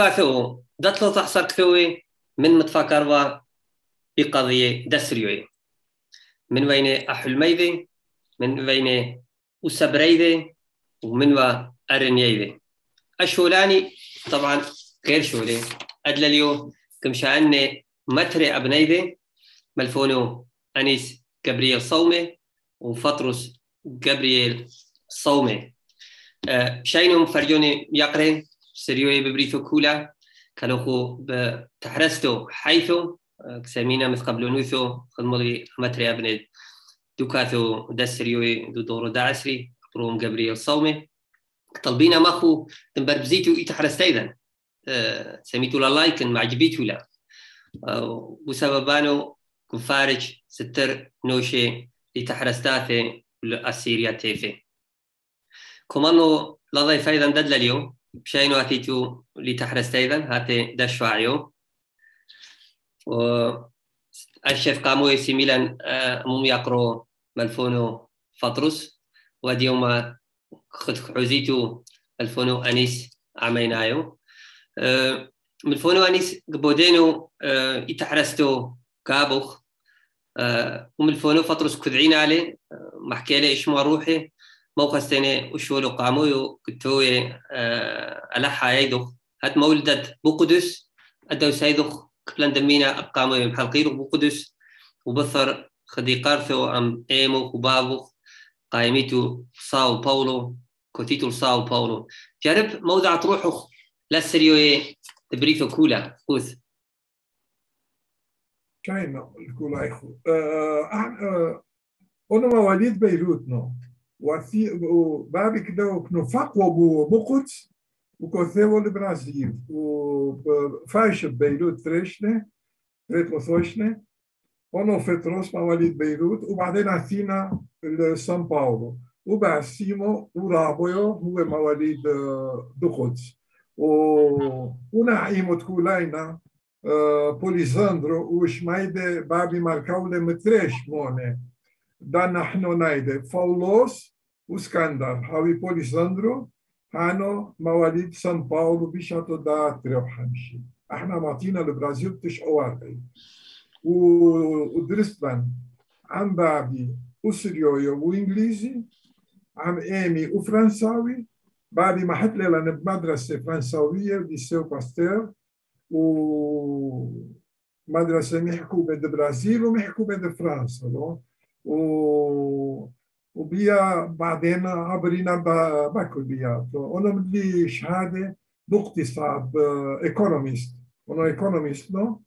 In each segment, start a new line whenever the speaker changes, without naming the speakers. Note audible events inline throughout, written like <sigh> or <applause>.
دوكاثو داتلو تحصر كثوي من متفكر بقضية دسريوي. من بين أحلميذي من بين وسبريذي ومن أرنيذي الشولاني طبعا غير شولي. أدلليو كمشاني متري أبنيذي ملفونو أنيس جبريل صومي وفطرس جبريل صومي. أه شاينهم فرجوني يقري. سريوي ببريثو كولا كانوا بتحرستو حيثو سمينا مثل قبل نوثو خدمولي متري أبني دوكاثو دسريوي دو دورو دعسري بروم جبريل صومي طلبينا ماخو تنبربزيتو إيتحرست أيضا أه سميتو لايكن معجبيتو لا أه وسببانو كفارج ستر نوشي لتحرستاثي الأسيريا تيفي كمانو لضي فايدا ددل اليوم بشاينو هاتيتو لتحرست أيضا هاتي دشواعيو. و الشيف قامو سيميلان مم يقرو ملفونو فطرس وديوما خد عزيتو ملفونو أنيس عمينايو. ملفونو أنيس قبودينو يتحرستو كابوخ. ام الفونو فطرس كذعين عليه محكي له إيش ما روحي قامويو كتوي ألحا يدخ. هات مولدت بقدس أدو سيدخ قبل دمينا أقامويو محلقيرو بقدس وبثر خدي قارثو أم إيمو وبابو قايميتو ساو باولو كوتيتو ساو باولو. جرب موضع تروحو. لا سريوي تبريثو كولا. خوث
كاينة الكل ايخو أنا مواليد بيروت نو. وفي بابي كده بو بقدس وكوثيو البرازيل وفايش بيروت فريشنة ريت وثوشنة أنا فتروس مواليد بيروت وبعدين عثينا لسان باولو وبعسيمو ورابويو هو مواليد دقدس ونعيمو تكولاينا بوليزاندرو وشمايدة بابي ماركاولة متريش مونة. نايدة فاولوس وسكندر هاوي بوليزاندرو هانو مواليد سان باولو بيشاتو دا تريو حمشي إحنا معطينا البرازيل تش ودرست بان عم بابي وسريويو وانجليزي عم ايمي وفرنساوي بابي ما حتلي لنا بمدرسة فرنساوية ليسيو باستير ومدرسة محكومة بالبرازيل ومحكومة بفرنسا و وبيا بعدين عبرينا باكل بيا انا بدي شهاده باقتصاد ايكونوميست انا ايكونوميست نو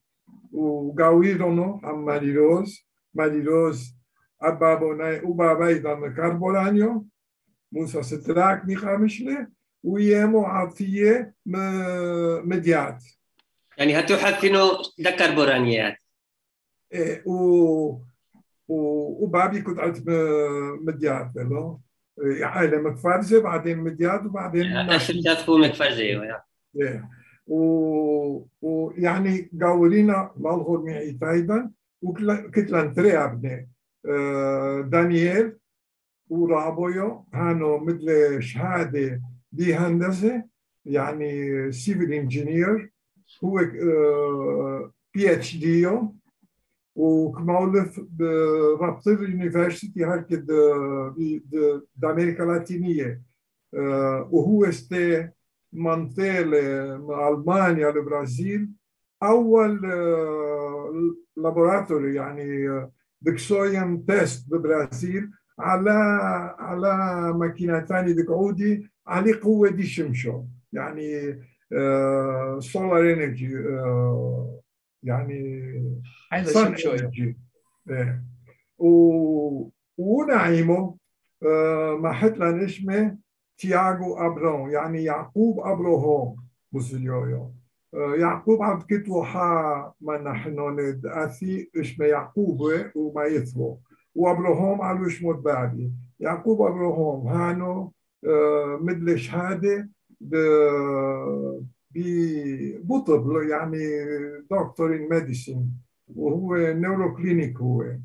وقاويرونو عم ماريروز ماريروز ابا بوناي وبا دان كاربولانيو موسى ستراك ميخا مشله ويامو عطیه مديات
يعني یعنی فينو حتی بورانيات
إيه و وبابي كنت عند مديات لو عائلة مكفرزة بعدين مديات وبعدين
أشد تكون مكفرزة
إيه. و ويعني قاولينا مالغور معي أيضا وكنت لنتري أبني. دانييل ورابويو هانو مثل شهادة دي هندسة يعني سيفل انجينير هو بي اتش دي وكمولف برابطير يونيفرسيتي هركة دا أمريكا اللاتينية وهو استي منطقة ألمانيا البرازيل أول لابوراتوري يعني دكسوين تيست بالبرازيل على على ماكينتان دقعودي على قوة دي شمشو. يعني سولار انرجي يعني
عايز شوية.
و ونعيمه ما حتلا تياغو أبرون يعني يعقوب ابروهوم مسليويو يعقوب عم كتبوا حا ما نحن ندأثي اسمه يعقوب وما يثبو. وابروهوم على اسمه بعدي يعقوب ابروهوم هانو مثل شهادة بطب يعني دكتور ان ميديسين وهو نيورو كلينيك هو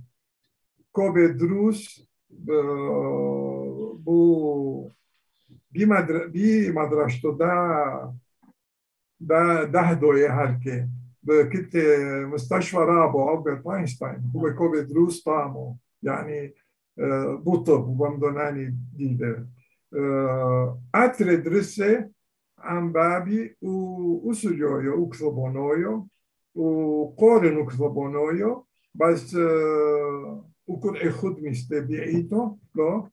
كوبي دروس بو بمدرسته دا ده دهدوي هالكي كنت مستشفى رابو ألبرت أينشتاين هو كوبي دروس طامو يعني بطب وبمدوناني ديدر أتري درسة عن بابي وسجويو وكثبونويو وقورن وكثبونويو بس وكل إخد مستبيعيتو لو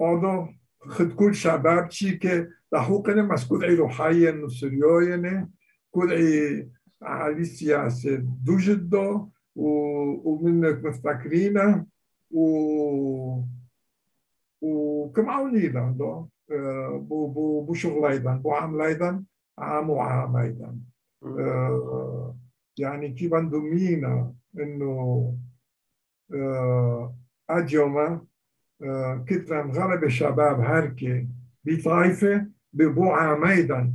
أودو خد كل شباب تشيكي لحوقنا بس كل عيلو حيا نسريويني كل عي على السياسة دوجدو ومنك مفتكرينه و وكم عاونينا دو بو بو بو شغل أيضا بو عمل أيضا عام وعام أيضا يعني كيف مينا إنه اجوما كترا مغلب شباب هركي بطائفة ببو عام أيضا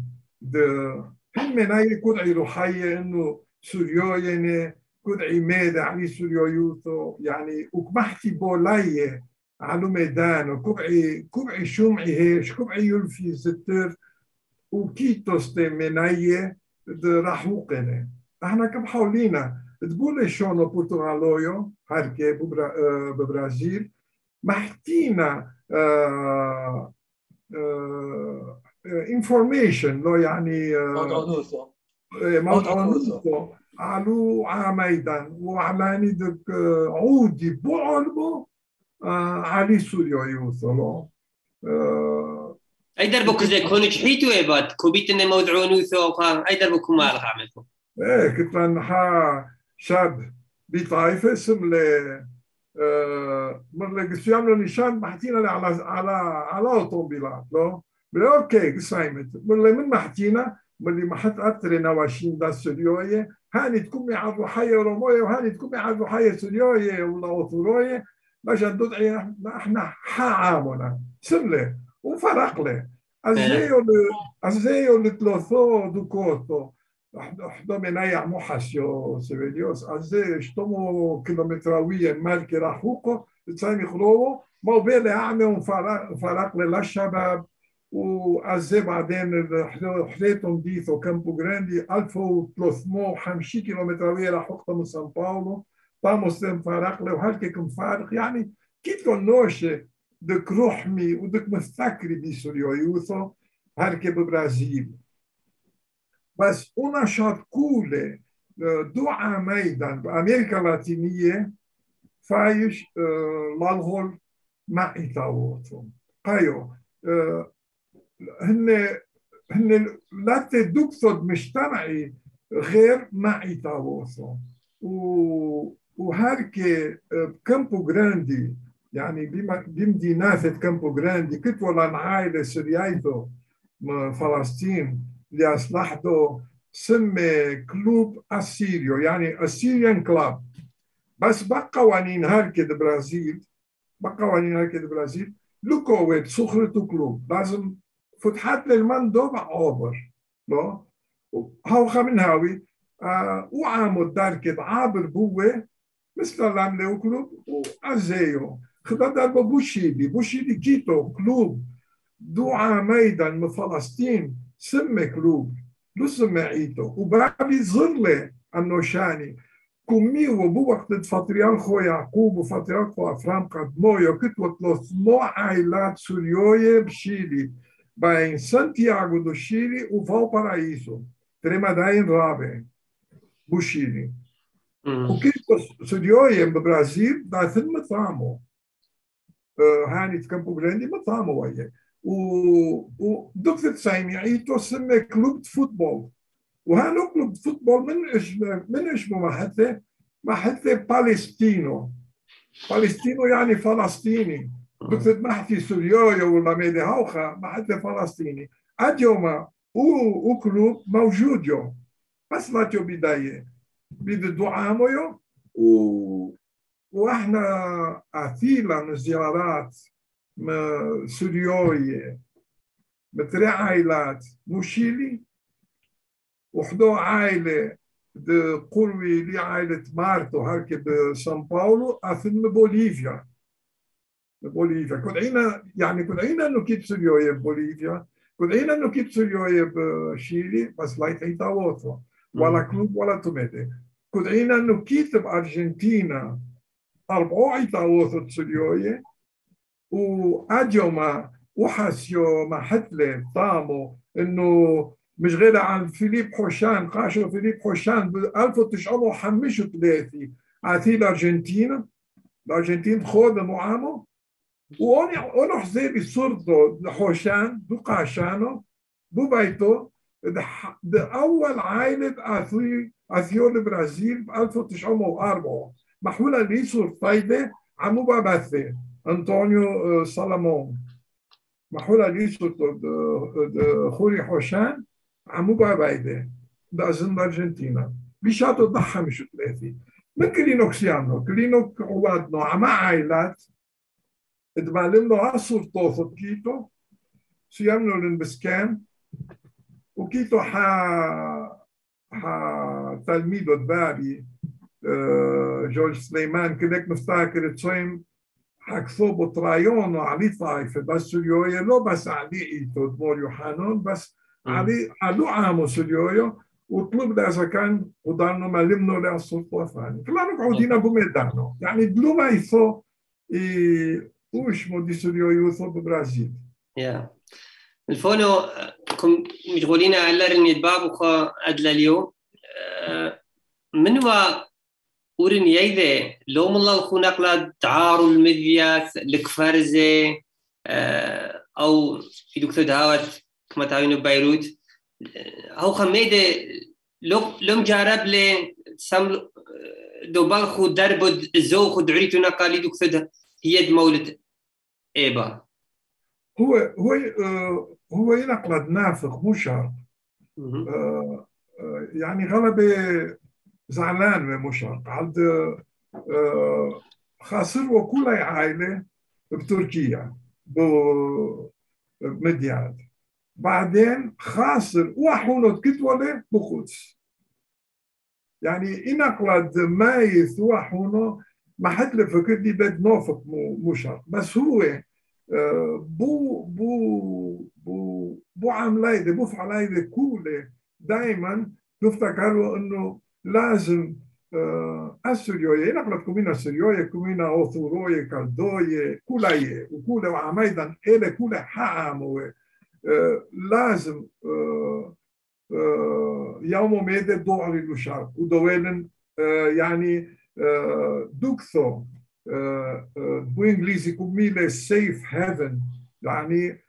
هم من أي كدعي روحية إنه سوريويني كدعي ميدا علي سوريويوثو يعني وكمحتي بولايه على ميدان وكبعي كبعي شمعي هيش كبعي يلفي ستر وكيتوس مناية راحوقنا إحنا كم حولينا تقول شونو برتغالويو هاركي ببرازيل محتينا انفورميشن لو يعني موضوع علو عميدا وعماني دك عودي بعلبو علي سوريا يوصلوا
اي دربك زي كون جحيتو ايبات كوبيت إني موضعون وثو اي دربك ما لها عملكم
إيه كنت نحا شاب. بطائفة اسم ل من اللي قصوا يعملوا نشان محتينا على على على اوتوموبيلات لو؟ بلا أوكي قصايمت. من من محتينا؟ من اللي محت أتري نواشين دا سوريويه هاني تكون على الروحية رومويه وهاني تكون على الروحية سوريويه ولا أوتوروية. باش ندعي إحنا حعامنا سمله وفرق له ازايو ازايو لتلوثو دوكوتو حدا من اي محاسيو سيفيديوس إزاي شتمو كيلومتراوية مالكي راحوكو تسامي خلوه ما بين اعمل فرق للشباب وازاي بعدين حليتهم ديثو كامبو جراندي 1350 كيلومتراوية راحوكو من سان باولو vamos فرق له وهلككم فارق يعني كيف نوشة دك روحمي ودك مستكري بسوريا يوثو هلك ببرازيل. بس una شاتكولة دو عاميدا بأمريكا اللاتينية فايش لالغول مع إيتاوتو قايو هن هن لا تدكتور مجتمعي غير مع إيتاوتو و وهاركي بكامبو جراندي يعني بمدينة كامبو جراندي ولا عائلة سريايتو فلسطين اللي أصلحته سمي كلوب أسيريو يعني أسيريان كلاب بس بقى قوانين هاركي برازيل؟ بقى قوانين هاركي برازيل؟ لوكويت سخرتو كلوب. لازم فتحت للمندوب عبر لا هاو خمن هاوي. آه وعامل داركت عابر بوة مثل العملة كلوب وأزيو. خدنا بوشيدي بوشيدي كيتو كلوب دعا ميدان من فلسطين سمي كلوب لو سمعيتو. وبابي زرلي النوشاني كمي وبو وقت الفاتريارخو يعقوب وفاتريارخو أفرام قدمويو كتوة 300 عائلات سوريوية بشيلي. بين سانتياغو دو شيلي وفالبارايسو بارايسو تريماداين رابع. بوشيلي O que studiou em Brasil, da. هاني في كامبو جراندي مطعمه وياه و دكتور سامعيتو سمى كلوب فوتبول. وهانو كلوب فوتبول من اسمه من اسمه محتى محتى بالستينو بالستينو يعني فلسطيني. دكتور محتي سوريويا ولا ميدي هوخا محتى فلسطيني. أديوما و كلوب موجود يوم. بس لا بداية. بدعامه و... وإحنا اثيلا زيارات سوريوية متري عائلات موشيلي وحدو عائلة دي قروي لي عائلة مارتو هركي بسان باولو أثن بوليفيا. بوليفيا. كنت عينا يعني كنت عينا إنه كيف سوريوية بوليفيا كدعينا إنه كيت سوريوي بشيلي بس لا يتعيتا ووثو ولا كلوب ولا توميتي. كدعينا إنه كيت بأرجنتينا. عيتا ووثو سوريوي وأديوما وحاسيو ما حتلة طامو انه مش غير عن فيليب حوشان قاشو فيليب حوشان ب 1935 عتي الارجنتين الارجنتين خود معامو وأنا أنا حزيبي صورته حوشان دو قاشانو دو بيتو ده اول عائلة اثيو اثيو البرازيل ب 1904 محولة لي صورتايدة عمو باباثي انطونيو سالامون محولة لي خوري حوشان عمو بابايدة ده أظن أرجنتينا بيشاتو ضحى مش ثلاثي من كلينوكسيانو كلينوك عوادنو عما عائلات اتبعلمنو عصر طوفت كيتو سيامنو لنبسكان وكيتو حا حا تلميذه دبابي جورج سليمان كذاك مفتكر تصيم حكثو بطرايون وعلي طايفة بس اليوية لو بس علي إيتو دمور يوحانون بس علي علو عامو سليويو وطلب ده إذا كان وضعنا معلمنا له السلطة الثانية كلنا قاعدين بميدانو يعني دلو ما يثو وش مودي سوريو يوثو ببرازيل.
يا. الفونو كم مشغولين على رني باب وخا أدلى اليوم. من هو ورن يده لو من الله خو نقلا تعار المذياث الكفرزة أو في دكتور دهوت كما تعاونوا ببيروت. هو خميدة لو لو جارب لي سم دوبال خو درب زو خو دعريتو نقالي دكتور هي مولد إيبا.
هو هو آه هو ينقلد نافق مو شرط آه يعني غلبة زعلان من مشرق. عند آه خاسر وكل عائلة بتركيا بمدياد بعدين خاسر وحونة كتولة بقدس. يعني إنقلد مايث وحونة ما حد لفكر دي بد نوفق مشرق. بس هو بو بو بو بو عملايده بو فعلايدة كولة دائما نفتكروا إنه لازم السوريوية نقلت كمينا السوريوية كمينا أوثوروية كالدوية كولاية وكولا وعميدا إلى كولا حاموة. لازم يوم ميدة دوعري لشارك ودويلن يعني دوكثو بإنجليزي كميلة سيف هيفن يعني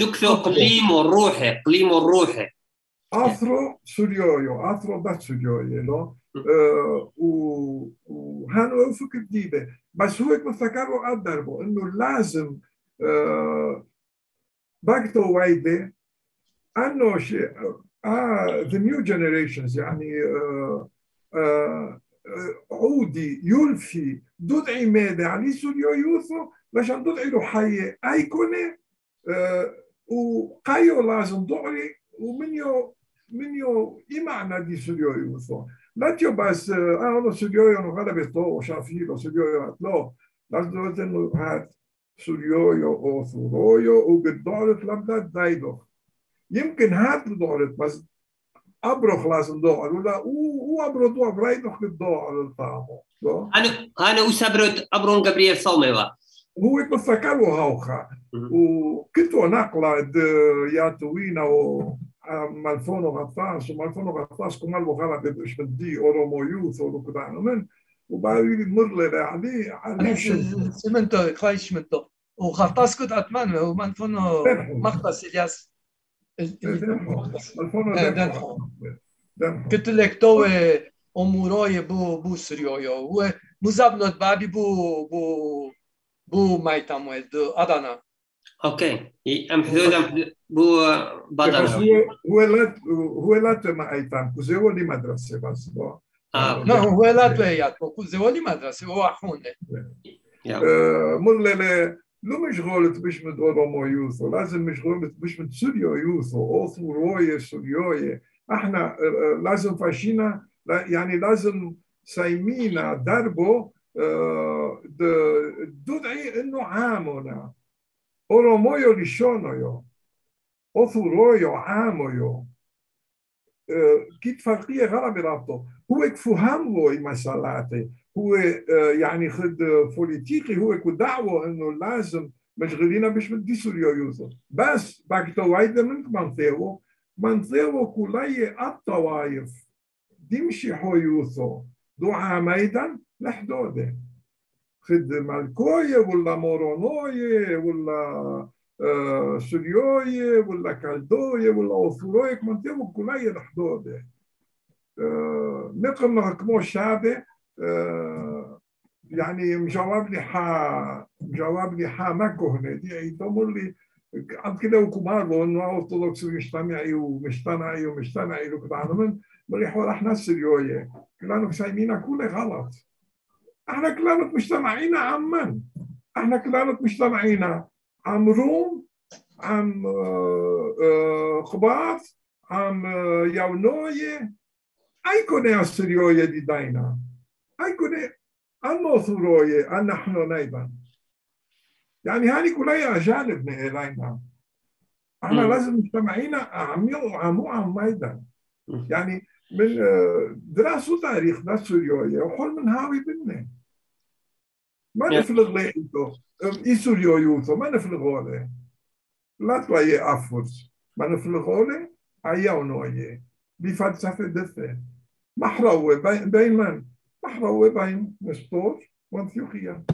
دوكثو قليم الروحي قليم الروحي
اثرو سوريويو اثرو بات سوريويو لو وهانو فكر جديده بس هو مفتكروا قدروا انه لازم باكتو وايدة انه شيء آه the new generations يعني عودي يلفي ددعي ماذا يعني سوريو يوثو لشان ددعي له حية ايكوني آه وقايو لازم دعري ومنيو تيو بس أنا سوريو يو غلبة تو وشافيلو سوريو يو أتلو. لازم إنه هات سوريو يو أو ثورويو وقدورت لمدة دايدو يمكن هات دورت بس أبرخ لازم دور ولا هو أبرو دور برايدو قدور الطعمو
أنا أنا وسبرد أبرون جبريل صوميوا
هو يتفكروا هاوخا وكنتوا نقلة ياتوينا و مالفونو غطاس ومالفونو غطاس كمال بغلا بدش بدي اورومو يوث ولوكدانو من وبعد يمر لي عليه عليه
سمنتو خايش منتو وغطاس كنت اتمنى ومالفونو مختص الياس كنت لك تو اموراي بو بو سريويو مزابنوت بابي بو بو بو مايتام دو ادانا
أوكي. أم حدود أم بو بدر.
هو لا هو لا مع ايتام كوزيو لي مدرسه بس بو
آه
لا هو لا تليات كوزيو لي مدرسه هو حونه
مر لي لو مشغولة مش من اورومو يوثو لازم مشغولة مش من سوريو يوثو اوثو روية سوريوية إحنا لازم فاشينا يعني لازم سايمينا دربو ددعي انه عامنا اورومويو لشونويو أثرويو عامويو كيت فرقية غرب رابطو هو له مسالاتي هو يعني خد بوليتيكي هو كدعوة انه لازم مشغولين باش بدي سوريا يوسف بس باكتو وايد من منطقه منطقه كلية الطوائف دمشي حو يوسف دعا ميدا لحدوده خد مالكوية ولا مورونوية ولا سوريوية ولا كالدوية ولا أوثروية منطقة كلية لحدوده نقم كمو شابه يعني مجاوب لي حا مجاوب لي حا ما كهنة دي يتمر لي عند كده وكمار انه ارثوذكس مجتمعي ومجتمعي ومجتمعي لو كده من مريح إحنا سريوية كلنا سايمينا كله غلط إحنا كلنا مجتمعينا عن من؟ إحنا كلنا مجتمعينا عن روم عن خباط عن يونوية أي كونة سريوية دي داينا؟ أي كونة؟ النوثروية نحن أيضا يعني هذه كلها أجانب إلينا إحنا لازم مجتمعينا عميو عمو عم أيضا يعني من دراسة تاريخنا سوريوية وحول من هاوي بنا ما نفلغ لي إنتو. اي سوريو يوثو ما نفلغ لي. لا تلاقي افرس ما نفلغ لي أياو نوية بفلسفة دفة محروة بين من؟ محروة بين نسطور وانثيوخيا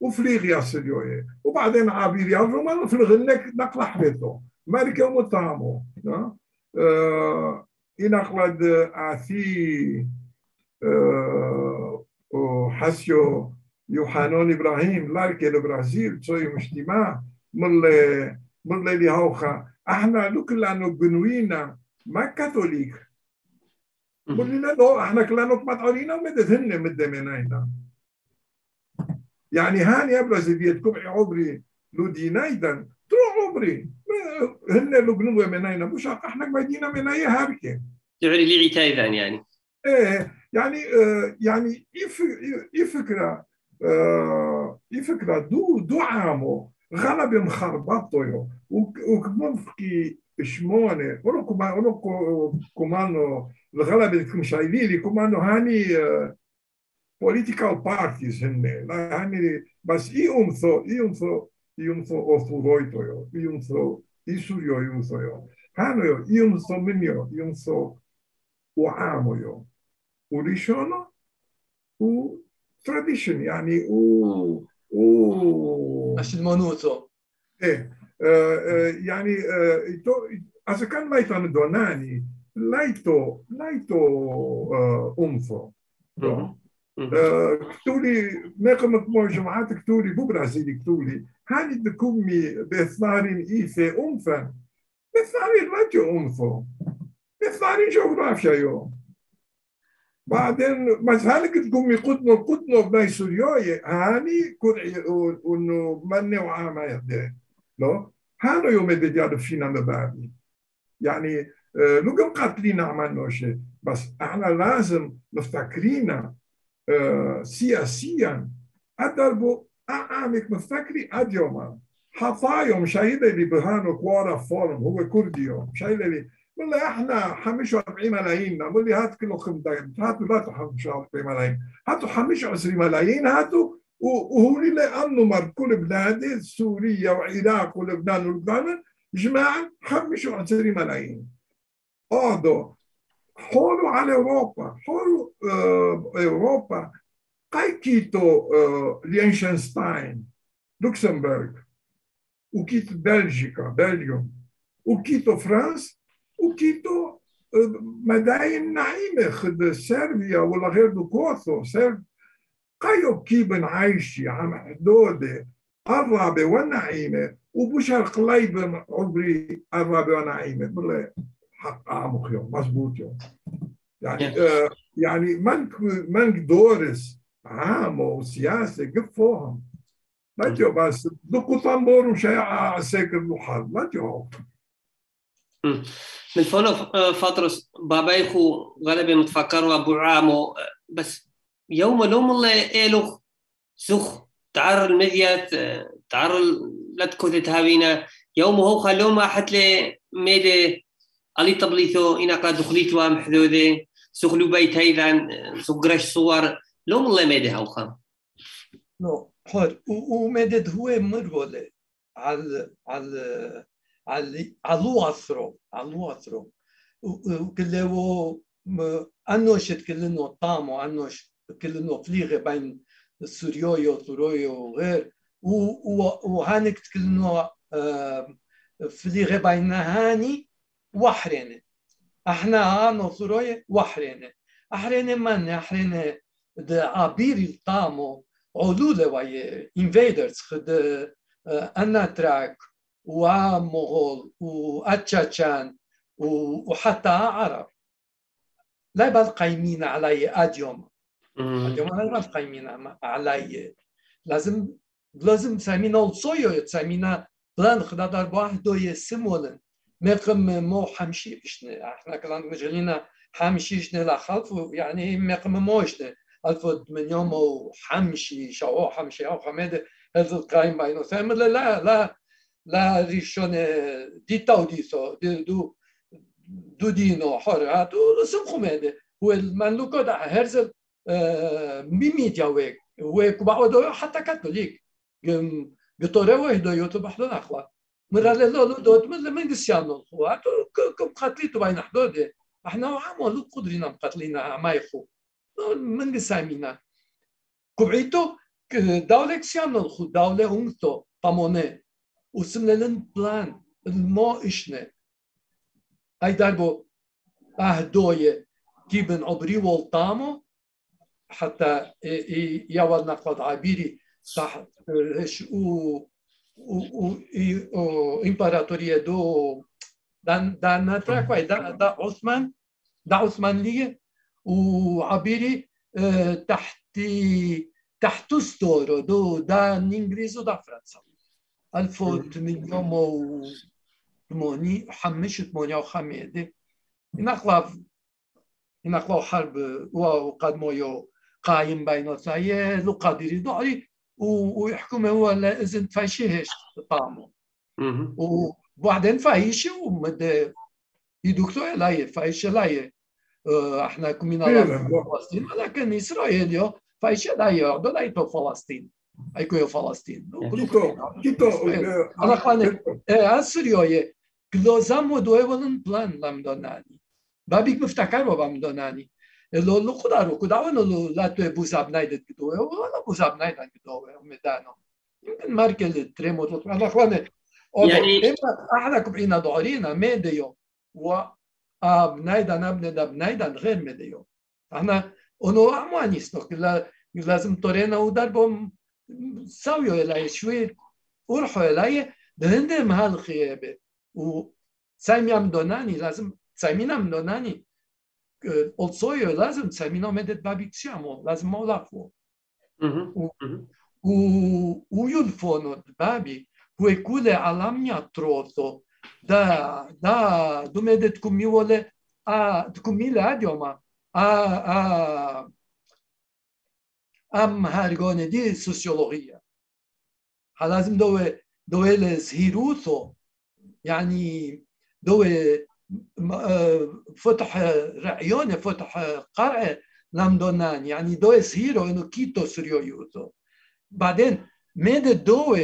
وفليغيا سريوية وبعدين عابير يا الرومان في الغنك نقل حبيته مالكا ومطامو إنقلد آثي آه حسيو يوحانون إبراهيم لارك البرازيل تسوي مجتمع من من اللي هوخا أحنا لوك لأنه بنوينا ما كاثوليك. قلنا له أحنا كلنا مطعونين ومدهن مدمنينا يعني هاني ابرز بيدكم عمري لو تروح عمري هن لو بنو منينا مش إحنا مدينه منايا هاركي
تعري لي عتايدا يعني.
إيه يعني آه يعني إيه فكرة آه إيه فكرة؟ دو دو عامو غلب مخربطو وكمفكي شمونة ولو كمان الغلبة اللي مشايلين كمان هاني political parties هن. هاني بس يومثو يومثو يومثو اوثورويتو يو يومثو يسوريو يومثو يو هانو يو يومثو منيو يومثو وعامو يو وريشونو و tradition يعني و و
المونوتو
إيه يعني اذا كان ما يتمدوناني لايتو لايتو انفو كتولي ناقم كمو جماعات كتولي بو برازيلي كتولي هاني دكومي بثارين إيثي أنفا بثارين لايتو أنفو بثارين جغرافيا يوم. بعدين هاني تقومي قطنو قطنو بناي سوريوي. هاني كون انه مني وعاما يدي لو؟ هانو يوم بدي فينا مبابي يعني لو كان قاتلين عملنا شيء بس أحنا لازم نفتكرينا سياسيا. أدربو أعمق مفتكري أديوما. حطايوم شايلة اللي بهانو كوارا فورم هو كرديو شايلة اللي والله إحنا 45 ملايين. نقول لي هات كيلو خبز هاتوا لا 45 ملايين. هاتوا 25 ملايين. هاتوا. وهو لأنه كل بلاد سوريا وعراق ولبنان ولبنان جماعة 25 ملايين. اقعدوا حولوا على أوروبا حولوا آه أوروبا. قايكيتو آه ليختنشتاين لوكسمبورغ. وكيتو بلجيكا Belgium. وكيتو فرنسا وكيتو آه مداين نعيمة خد سيربيا ولا غير دو كوثو سيرب قايو كيبن عايشي عم حدودة الرابة والنعيمة وبشر قليبة عبري الرابة والنعيمة. بالله حق عمق يوم مزبوط يوم يعني آه يعني من من دورس عامة وسياسة قف فوهم لا تيو بس دقوا طنبور وشيعة ساكر محل لا تيو
من فونا فترة بابايخو غالبا متفكروا أبو عامو بس يوم لوم الله إيلو سخ تعر المديات تعر لا تكوت تهابينا يوم هو خلو ما حتى ميدي علي طبليتو إنا قد دخليتو محدودة سخلو بيت هيدا سقرش صور لو ملا ميدي هوخا
نو حر ومدد هو مرغولة على على على على أثرو على أثرو وكله أنوش كلنا طامو أنوش كلنا فليغة بين سوريو وثرويو وغير وهانك كلنا فليغة بين هاني وحرينه أحنا أنا ثروي وحرينه أحرينه من؟ أحرينه د عبير الطامو. علولة ويا invaders خد أنا تراك ومغول وأتشاتشان وحتى عرب. لا يبقى قايمين علي أديوم. أديوم لا يبقى قايمين علي. لازم لازم تسمينا الصويو تسمينا بلان خدا دار واحد يسمولن مقم مو حمشي إشنا إحنا كلام مشغلين حمشي إشنا لا خلف يعني مقم موشنا الفود من يوم وحمشي شو حمشي أو حمد هذا القائم بينه ثم لا لا لا ريشون ديتا وديسو دو دو دينو حر هاتو سم خمده هو المملوك ده هرزل ميميديا ويك ويك بعض حتى كاثوليك. بطورة واحدة يوتو بحدو نخلا مرة لا لا دوت من لما نسيانو هاتو كم قتليتو بين حدود إحنا عملوا قدرنا قتلنا ما يخو من سامينا كبعيتو دولة كسيانو الخو دولة أنتو طمونة وسملن بلان المو إشنا أي داربو أهدوية كيبن عبري والطامو حتى يوال نقلت عبيري تحت و و إمبراطورية دو دا دا نتراك دا دا عثمان دا عثمانية وعبيري تحت تحت ستورو دو دا انجليز ودا فرنسا الفو تمنيوم و تموني حمش تمونيا وخميدي نقلاف نقلاو حرب وقد مويو قايم بين لو قادري دعي ويحكم هو لا إذن فايشيهش طعمه. وبعدين فايشي ومد يدكتور لايه فايشه لايه إحنا كمينا فلسطين ولكن إسرائيل فايش لا يعدو لا يتو فلسطين. أيكو فلسطين.
كيتو
أنا خانه اسرائيل كلوزام ودويولن بلان لم دوناني. بابيك مفتكر بابام دوناني لو Jer onu kudaru, davano بوزاب je buzabnaydet gido, ona buzabnaydan gido medano. يمكن ماركل تريمو على اخواني يعني اما احنا كبعينا ضعرينا ميديو و بنايدن ابندا بنايدن غير ميديو احنا اونو اموانيستو لازم تورينا ودربهم سويوا الي شوي ورحوا الي دهندم هالخيابه و سايم يام دوناني لازم سايمين ام olsoyo لازم سايمينا مدت بابيكسيامو لازم مولافو و ويلفونو بابي هو كل علاميا تروثو da, da dume tkumivole a tkumile adioma a a am hargone di sociologia لازم دو دو الهيروثو يعني دو فتح رعيون فتح قرع لم دونان يعني دو هيرو انه كيتو سريو يوتو بعدين ميد دو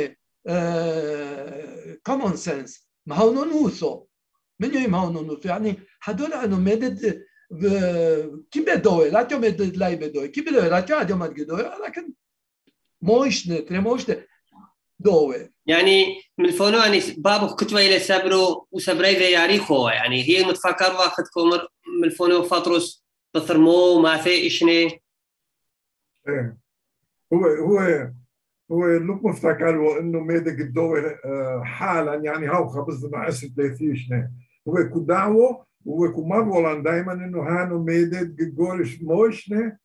كومون سنس ما هو نونوسو من يوم هو نونوسو يعني هدول انه مدد كي بدوي لا تو مدد لا بدوي كي بدوي لا تو ادو مد بدوي لكن موش نتري موش دوي
يعني من فونو يعني بابو كتبه إلى سبرو وسبري ذي ياريخو يعني هي متفكر واخد كومر من فونو فطرس بثرمو ما في إشني.
إيه. هو هو هو لوك مفتكر إنه ميدك الدول حالا يعني هاو خبز مع إسد ليثيشنا هو كو دعوه هو كو مرولان دايما إنه هانو ميدت جورش موشنا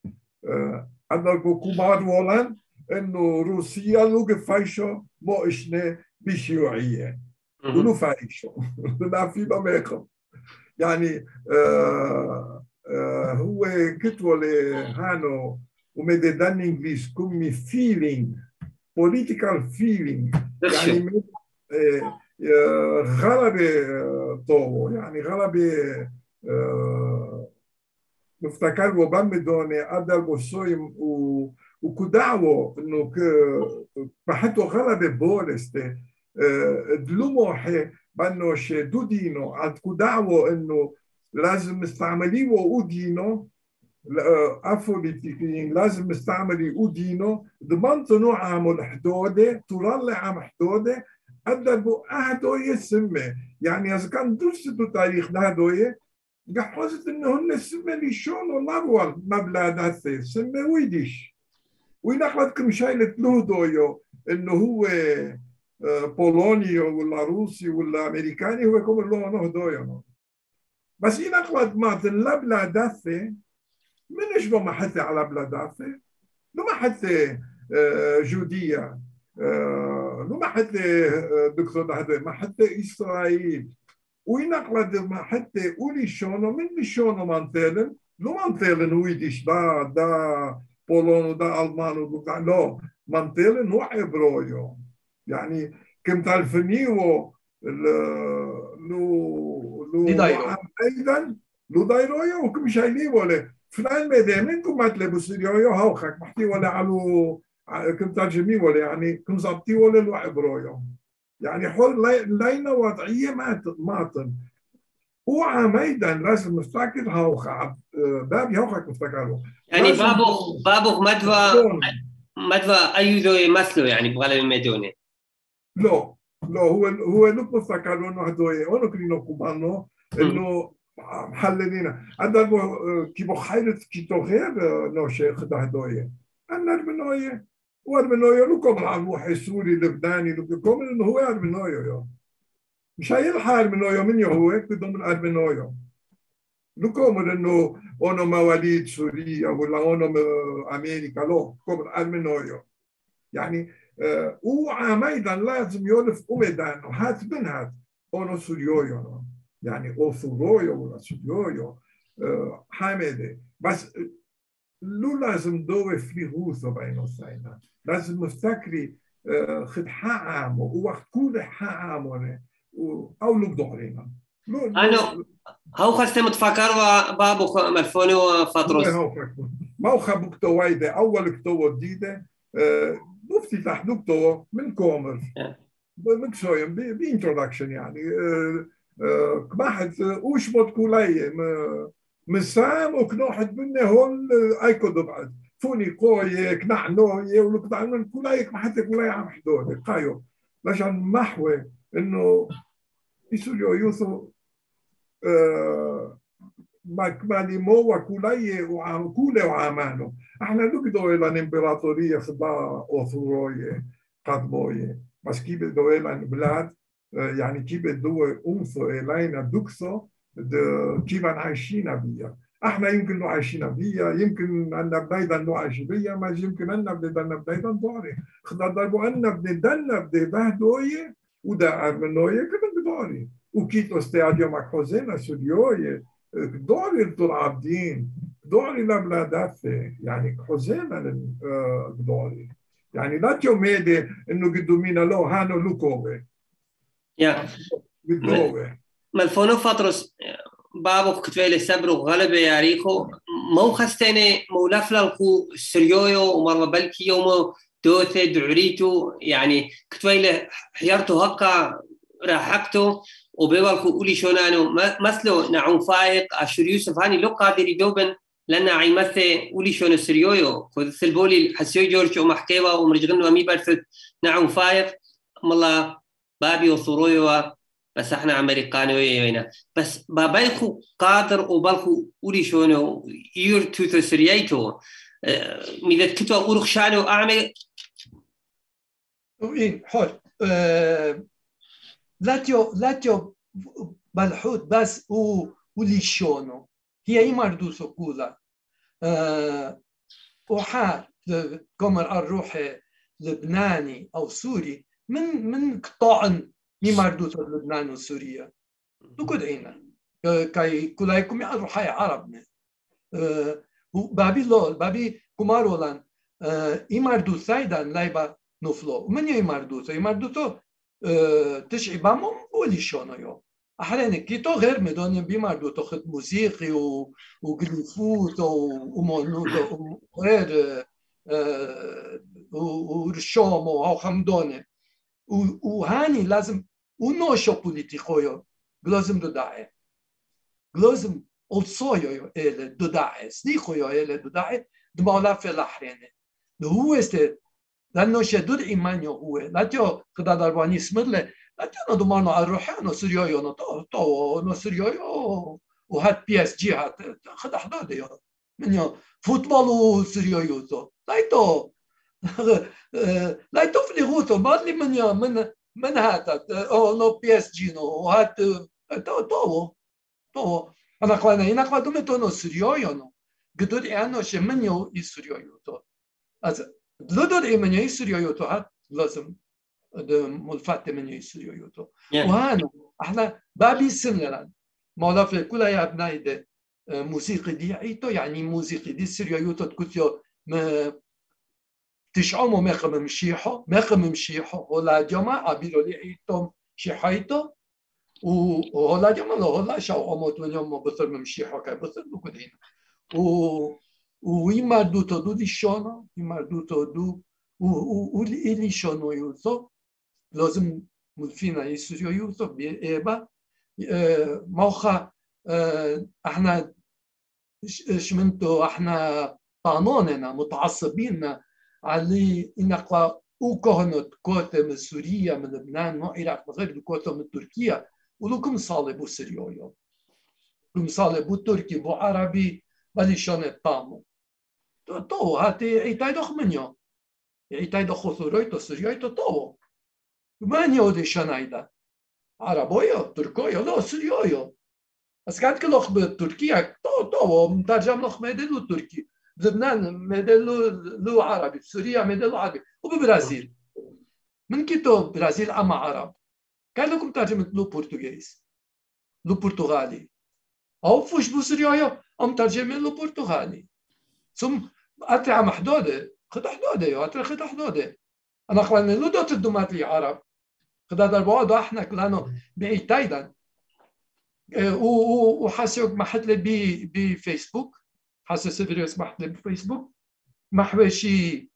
هذا كو مرولان إنه روسيا لوك فايشو موشنا بشيوعية ولو فايشو لا <laughs> في بميكم يعني آه آه هو كتبه هانو وميدان انجليز كومي فيلينج political feeling. يعني غلبة طوو يعني غلبة نفتكر وبمدوني أدل بوسويم و وكدعوه انه بحثوا غلبة بولستي دلوموحي بانوش دودينو عند كدعوه انه لازم استعمليه ودينو افوليتيكيين لازم استعملي ودينو ضمنتنو عامل حدودة ترلع عم حدودة أدبوا أهدوية سمة. يعني إذا كان درستوا تاريخ هدوية قحوزت إنه هن السمة اللي شون الأول مبلاد هسه. سمة ويديش. وينقلتكم شايلة له دويو إنه هو بولوني ولا روسي ولا أمريكاني هو كم اللون دويو بس ينقلت ما تنلبلا دثة من إيش ما حتى على بلادافة ما حتى جودية ما حتى دكتور هذا ما حتى إسرائيل وينقلد ما حتى أولي شونو من شونو مانتيلن لو مانتيلن ويديش دا دا بولونو دا ألمانو دا لا مانتيلن هو عبرويو يعني كم تعرفنيو لو لو أيضا لو دايرويو وكم شايلين ولا. فلان ميدي منكم ما تلبسوا سيريو هاوخك محتي ولا علو كم ترجمي ولا. يعني كم زبطي ولا الوعي برويو يعني حول لينا وضعية ما ماطن هو عميدا لازم نفتكر هاوخ بابي هاوخك نفتكره
يعني بابو بابو مدوى مدوى أيدو يمثلوا يعني بغلا المدوني
لا لا هو هو لو مفتكر انه هدوي أنا كلينو كوبانو انه محللين عندنا كي بخيرت كي تغير نو شيخ هدوي أنا المنويه والمنويه لكم الروح سوري لبناني لكم انه هو المنويه مش هيلحق المنويه من هو بدهم المنويه لكم انه أنا مواليد سوريا ولا أنا أمريكا لا كم المنويه يعني وعميدا لازم يولف أمدان وهات من هات أنا سوريويو يعني اوثورويو ولا سوريويو حامده بس لو لازم دوي في غوثو بين سينا لازم نفتكري خد حقام ووقت كل حقام أو لو دورينا
أنا هاو خسته متفكر بابو ملفوني فطرس
ما هو خبوك وايدة اول كتو جديدة مفتتح دكتور من كومر مكسويم بانترودكشن يعني. كمحت وش بوت كولاي؟ مسام وكنوحت منه هون أيكو بعد. فوني قوي كنحنوي ولك من كولاي كمحت كولاي عم حدود قايو. لشان محوي إنه يسوليو يوثو مو وكولاي وكولي وعامانو إحنا نقدو إلى الامبراطورية خدا اوثوروية قدموية بس كي بدو إلى البلاد يعني كي بدو انثو الينا دكسو كيف عايشين بيها إحنا يمكن نو عايشين بيها يمكن ان بنيدا نو عايش بيها ما يمكن ان بنيدا بنيدا دوري خدا ضربو ان بنيدا بنيدا دوية ودا ارمنوية كمان بدوري وكيتو استياديو مع خوزينا سوديوية دوري العابدين دوري لبلادات يعني حزينا دوري يعني لا تيوميدي إنه قدومينا لو هانو لوكوبي
يا.
بالدوبي
ملفونو فطرس بابو كتبيل السبر وغلبة يا ريخو مو خستيني مو لفلالكو سريويو ومرة بلكي يومو دوثي دعريتو. يعني كتبيل حيرتو هكا راحكتو. وبيوالكو أولي شونانو مثلو نعون فايق. أشور يوسف هاني لو قادر يدوبن لنا عيمثي أولي شون السريويو. خذ سلبولي حسيو جورج ومحكيوا ومرجغن ومي برثت نعون فايق. ملا بابي وصرويو بس إحنا امريكاني وينا. بس بابايخو قادر وبالخو أولي شونو يور توثو سريايتو ميدت كتوا أورخ شانو أعمل؟
وين حول. أه لاتيو لاتيو بالحوت بس و وليشونو هي يمردوسو كولا أه وحال كمر الروح لبناني أو سوري من من قطاع يمردوسو لبنان وسوريا دكود عينا كاي كولايكم يعرفوا حي عربنا أه بابي لول بابي كمارولان أه يمردو سايدان لايبا نفلو من يمردوسو يمردوسو بولي شونو يو أحيانا كيتو غير مدوني بيمار دو تاخد موسيقي و وجلوفوت وغير ورشوم أو خمدونه وهاني لازم ونوشو بوليتيكويو لازم دوداعي لازم olsojo ele dodaje, slihojo ele dodaje, dmala fe lahrene. هو este لانه شدود ايمانيو هو لا تيو خدا دارباني سمرله لا تيو ندمانو الروحانو سريويو نو تو تو نو سريويو وهات بي اس جي هات خدا حداده يو من يو فوتبول وسريويو تو لايتو لايتو في الغوتو ما لي من يو من من هات او نو بي اس جي نو هات تو تو تو انا قلنا هنا قدوم تو نو سريويو نو قدود انو شمنيو يسريويو تو از لدود ايمن يسريويو تو هات لازم ملفات من يسريويو تو وهانو إحنا بابي سنلان مولا في كل يا ابنائي ده موسيقى دي عيتو يعني موسيقى دي سريويو تو تكوتيو ما تشعمو مقم مشيحو مقم مشيحو ولا جماعة بيرو لي عيتو شيحايتو وهلا جمال هلا شو أموت من يوم بثر ممشي حكا بثر بكدين و ويمردو تدو دي شونا يمردو تدو واللي شونو يوثو لازم ملفينا يسريو يوثو بإيبا موخا إحنا شمنتو إحنا قانوننا متعصبين علي انقلا وكهنت كوتا من سوريا من لبنان من العراق من غير كوتا من تركيا ولكم صالي بو سريويو لكم صالي بو تركي بو عربي بلي شون تو هاتي ايتاي دوخ منيو ايتاي دوخ ثوروي تو سريوي تو تو منيو دي شنايدا عربويو تركويو لا سريويو بس قاعد كلوخ بتركيا تو تو مترجم لوخ ميدلو تركي بلبنان ميدلو لو عربي بسوريا ميدلو عربي وببرازيل من كيتو برازيل اما عرب كان لكم ترجمة لو بورتوغيز لو برتغالي أو فوش بوسريايا أم ترجمة لو برتغالي ثم أترع محدودة خد حدودة يا خد حدودة. أنا أخواني لو دوت الدومات لي عرب. خد هذا البعد إحنا لأنه بعيد تايدا. وحاسيوك محت لي بفيسبوك حاسس سيفيريوس محت لي بفيسبوك محوشي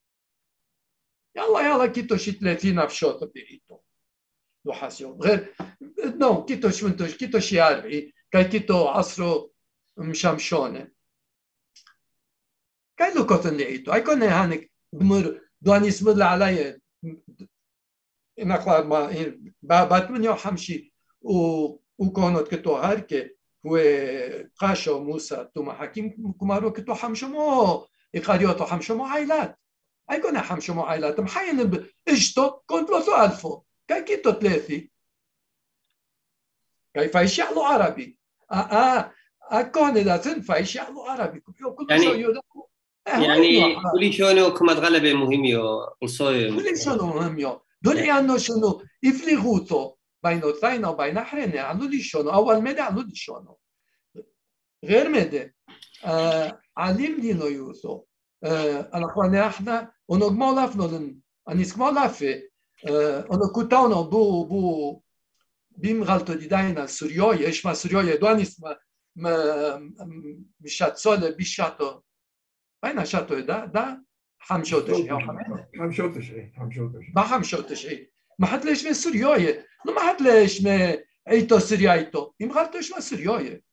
يلا يلا كيتو شي 30 افشوط بيعيتو do حاسيو غير نو كيتو شمنتو كيتو شي عربي كاي كيتو عصرو مشمشونة كاي لو كوتن لقيتو اي كون هانك دمر دواني سمد علي نقلا ما بعد من يوم حمشي و وكونت كتو هاركي هو قاشو موسى توما حكيم كمارو كتو حمشمو إقاريوتو حمشمو عائلات أي كنا حمشمو عائلات محين إجتو كنت لو ألفو. كان كيتو ثلاثي كيف يشعلوا عربي. آه آه اكون لازم فيشعلوا عربي.
يعني يعني یعنی كل شونو كما تغلب مهميو
شونو مهم مهميو دولي عنو شنو يفلغوتو بين اثنين او بين احرين عنو دي شونو اول مدى عنو دي شونو غير مدى آه علم دينو يوثو آه الاخوان احنا ونقمو انا لن انيسكمو انا آه ونكوتاونو بو بو بیم غلطو دیدن سوریای اشما سوریای دوانیسما مشات سال بيشاتو هم شوتش ما هم شوتش ما حد ليش من سورياي ما حد ليش من ايتو سوريايتو يم غلطوش ما سورياي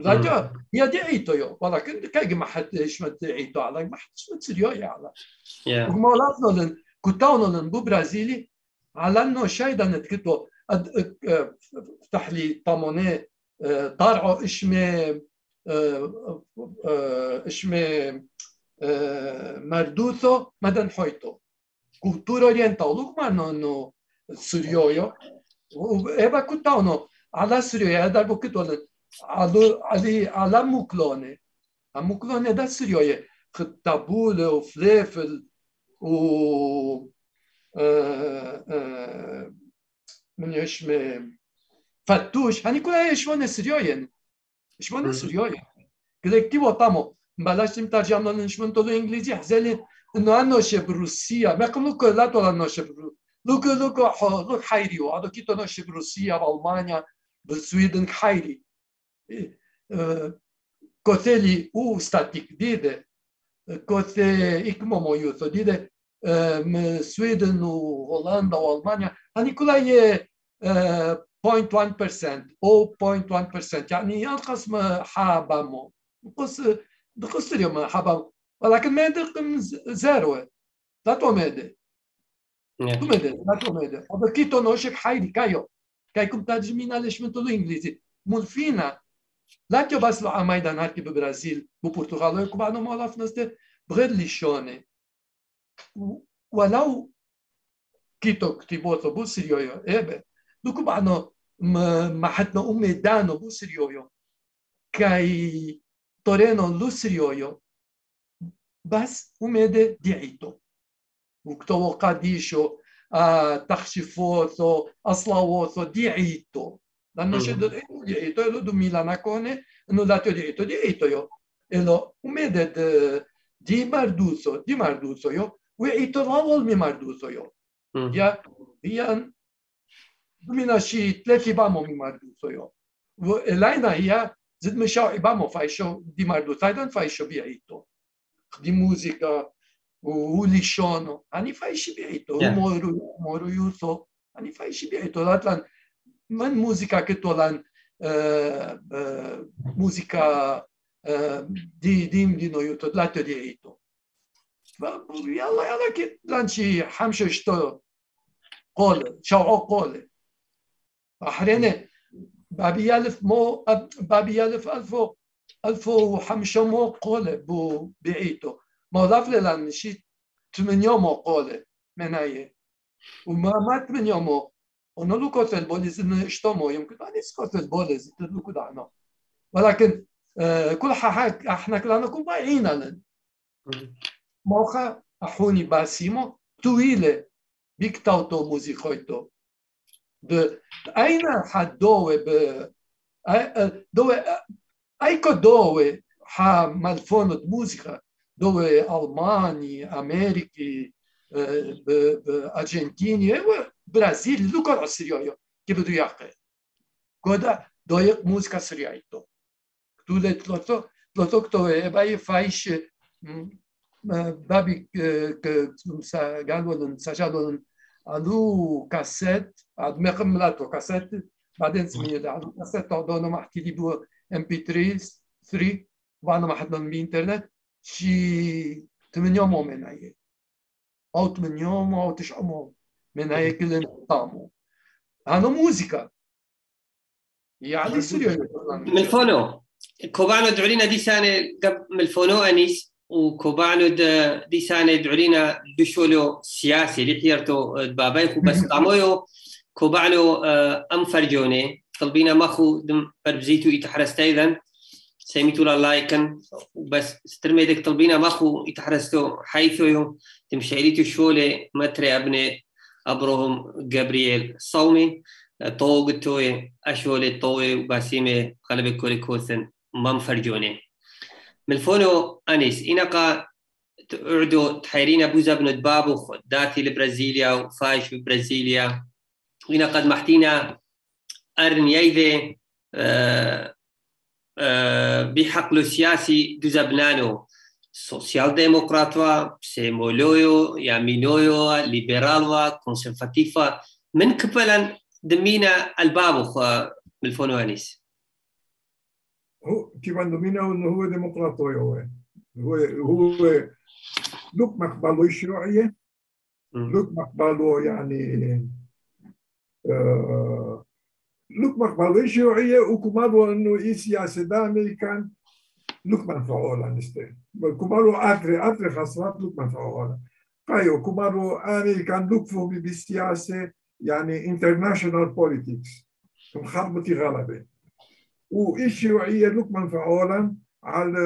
راجع هي دي ايتو يو ولكن كاي ما حد ليش ما ايتو على ما حد من سورياي على وما لازم كوتاونون بو برازيلي على انه شايدا نتكتو افتح لي طاموني طارعو اشمي اشمي مردوثو مدن حويتو cultura oriental لوك ما انه سوريويو eba كوتاونو على سوريا هذا بوكتو على على على موكلوني موكلوني ده سوريا خطابول وفليفل و من يشم فتوش هني كلها يشوان سرياين يشوان سرياين كولكتيف طامو بلاش تم ترجمة نشمن تلو انجليزي حزالي انه انوشه بروسيا ما قمنا كلا تولا انوشه لوك لوك لوك حيري وهذا كي تنشي بروسيا بألمانيا بالسويدن حيري كوتيلي أو ستاتيك ديده كوتي إكمومو يوثو ديده من سويدن وهولندا وألمانيا هني كلها هي 0.1% أو 0.1% يعني ينقص ما حابامو نقص نقص اليوم حابامو ولكن ما يدق زيرو. لا تو ميدي Tu me dai, la tu me dai. Ob ki to noșe haidi kayo. Kai cum ta jmina lesh min tolo inglezi. Mulfina. لا تيو بس لو عمايدا ناركي ببرازيل وبرتغال ويكو بعد ما عرف ناس بغير ليشوني ولو كيتو كتيبوتو بو سيريويو ايبه دوكو بعد دانو بو سيريويو كاي تورينو لو سيريويو بس وميدي ديعيتو. وكتو قديشو آه تخشفوثو أصلاوثو ديعيتو. لأنه شدو ديعيتو إلو دو ميلانا كوني إنه لا ديعيتو ديعيتو يو. إلو ومدد دي مردوسو دي مردوسو يو. وعيتو الأول مي مردوسو يو. يا هي دومينا شي تلاتي بامو مي مردوسو يو وإلاينا هي زد مشاو إبامو فايشو دي مردوسو أيضا فايشو بيعيتو دي موسيقى ulišono, a ni fajši bieto, yeah. moru, moru juso, a ni fajši bieto, latlan, man muzika ketolan, uh, uh, muzika uh, di dim di no juto, lato di eito. يلا يلا كي لانشي حمشة اشتو قول شوعو قول أحريني. بابي يالف مو بابي يالف ألفو ألفو حمشة مو قول بو بعيتو مضاف للان شي تمنيومو قولة مناية. وما ما تمنيومو ono lu kotel boli زين اشتومو يمكن أن يسكوتل بولي زين لو كدعنا ولكن كل حاجة إحنا كلنا كل ضايعين لن موخا أحوني باسيمو طويلة بيكتاوتو موزيخويتو de أين حدوه ب دوه أيكو دوه ها مالفونت موسيقى dove Almani, Ameriki, Argentini و برازيل لو كان سريايا كي بدو يقع كودا دويق موسيقى سريايتو تولي تلوتو تلوتو كتو باي فايش بابي قالوا سجلوا علو كاسيت عاد ما قملاتو كاسيت بعدين سمينا علو كاسيت دونو ما احكي لي بو ام بي 3 3 وأنا ما حد من الانترنت شي 8 يوم من هي أو 8 يوم أو 9 يوم من هي كلهم طعموا هذا موزيكا يعني سوريا
ملفونو كوبانو دعولينا دي سنة قبل ملفونو أنيس وكوبانو دي سنة دعولينا بشولو سياسي اللي حيرتو بابايخو بس قامويو كوبانو أم فرجوني. قلبينا ماخو دم بربزيتو يتحرست أيضا سميتو لايكن. بس سترميدك طلبينا ماخو يتحرستو حيث يوم تمشيليتو شولي متري أبني أبروهم جابرييل صومي. طوغتوي أشولي طوي باسيمي قلبي كوري كوثن. مام فرجوني. ملفونو انيس انقا تعدو تحيرين بوزا بن دبابو داتي لبرازيليا وفايش ببرازيليا وإنا قد محتينا أرن ييذي آه بحقل سياسي دوزبنانو سوسيال ديمقراطوا سيمولويو يامينويو ليبرالوا كونسرفاتيفا من قبل دمينا الباب بالفونو انيس
كيف دومينا أنه هو ديمقراطوي هو هو هو لوك مقبلو الشيوعية لوك مقبلو يعني آه لوك مقبل الشيوعية وكمالو أنه اي سياسة دا أمريكان لوك منفعولا نستي. كمالو اتري اتري خاصات لوك منفعولا قايو كمالو أمريكان لوك فهمي بالسياسة يعني انترناشونال بوليتكس مخربطي غلبة. والشيوعيه لوك فعولا على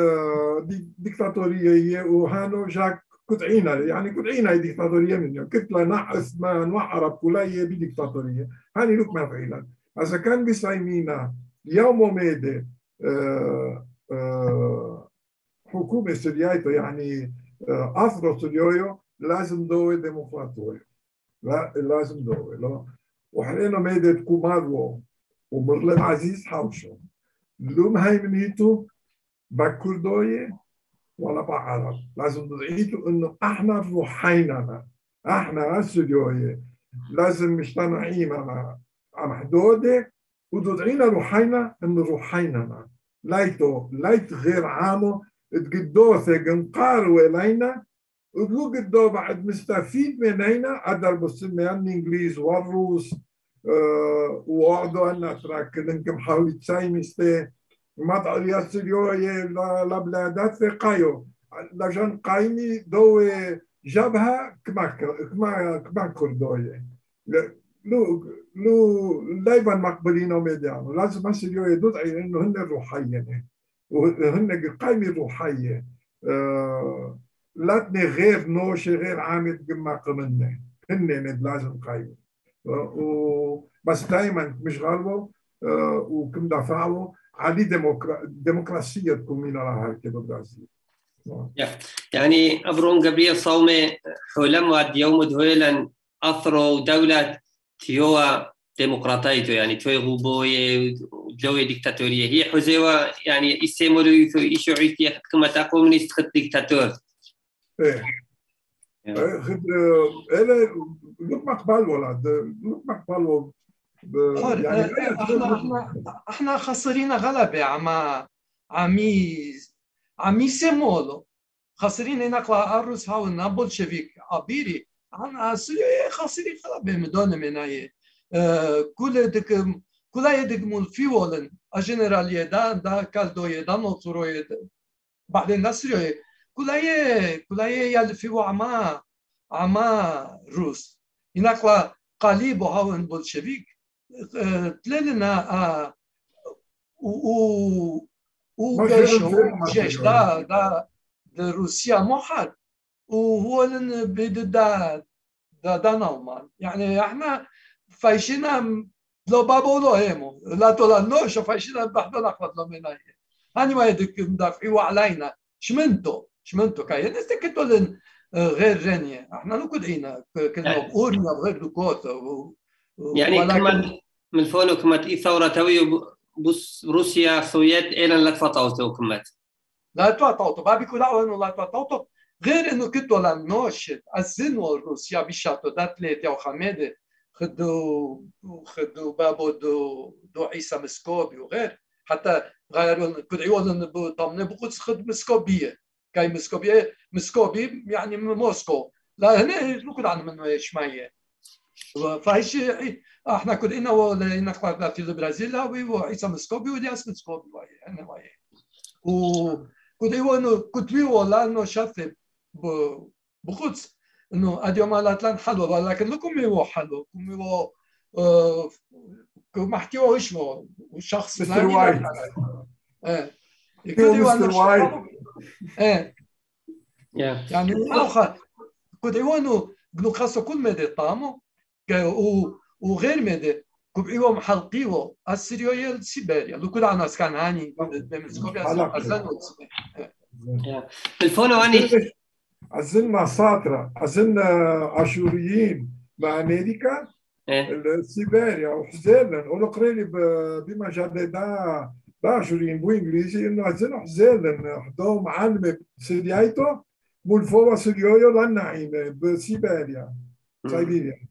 الديكتاتوريه وهانو جاك كتعينا يعني كتعينا ديكتاتورية من كتله نعس ما نعرب كلية بديكتاتورية. هاني لقما فعلا اذا كان بسايمينا يوم ميدي أه أه حكومة سوريايتو يعني آه، اثرو سوريويو لازم دوي ديمقراطية لا لازم دوي لا وحنا ميدة كومارو ومرلان عزيز حوشو منيتو بكردوية ولا بعرب لازم ندعيتو انه إحنا روحينا إحنا سجوية لازم مجتمعين عم حدودة ودعينا روحينا انه روحينا لايتو لايت غير عامو تقدوثة قنقار ولينا ودلو قدو بعد مستفيد منينا قدر بالسميان الانجليز والروس وقعدوا أنا تراك لنكم حاولي تسايمستي ما تعرف يسليو لبلادات ثقايو لجن قايمي دو جبهة كما كما كما لو لو دايما مقبلين وميدانو لازم اسليو يدعي إنه هن الروحيين. وهن قايمة روحية أه لاتني غير نوشي غير عامل كما قمنا. هن لازم قايمة بس دائما مش غالبه وكم دفعوا علي ديمقرا... ديمقراطية تكون من راها كده برازيل.
يعني أبرون قبريل صومي حلم واد يوم دهويلا أثروا دولة تيوا ديمقراطيتو. يعني توي غوبوية دولة ديكتاتورية. هي حزيوة يعني إيشو عيثي كما تقوم نستخد ديكتاتور.
خد أنا لوك مقبل ولد لوك مقبل
يعني إحنا إحنا إحنا خسرين غلبة عما عمي عمي سمولو. خسرين هناك لأروس هاو البولشفيك عبيري عن خسرين غلبة مدونة من هاي كل دك كل يدك مول في ولن الجنرالية دا دا كالدوية دا نوتروية بعدين نسرية. كل هي كل هي يلي في عما عما روس هناك قليب هاو البولشفيك تلنا و وجيش جيش دا دا روسيا موحد وهو بيد دا دا دا نومان يعني إحنا فايشينا لو بابو لو هيمو لا تولا نوش فايشينا بحضر نخلط لو هي هاني ما يدك مدافعوا علينا شمنتو شمنتو كاي. نستكتو لن غير جانية إحنا نو كدعينا كلمة بورنا غير دوكوت
يعني كمان من فونو كمت اي ثورة توي بس روسيا سويت ايلان لا تفطوتو كمت
لا تفطوتو بابي كلا انه لا تفطوتو غير انه كنتو لنوش الزنو روسيا بيشاتو. دات لي تيو حميدة خدو خدو بابو دو دو عيسى مسكوبي وغير. حتى غيروا كدعوا لنا بطمنه بقدس خد مسكوبية. كاي مسكوبية مسكوبي يعني موسكو. لا هنا نقول عن من شمية فهيش إحنا كنا ولينا في البرازيل وعيسى مسكوبي ودياس مسكوبي أنا واي و كنت إنه كنت ولا إنه شاف بخدس إنه اديوم على اتلان حلو ولكن لكم هو حلو كم هو محكي هو اسمه الشخص
مستر وايت مستر وايت
إيه. يعني كنت انه بنقص كل مدى طعمه وغير مدى كبعيو محلقيو السريوية سيبيريا. لو كل عنا كان هاني.
الفونو اني
أظن مع ساترا أظن أشوريين. مع أمريكا. سيبيريا وحزيلن ولو قريلي بما جاد أشوريين بو إنجليزي إنه أظن حزيلن حدو معلمة سريايتو مول فوا سريويو لنعيمة بسيبيريا سيبيريا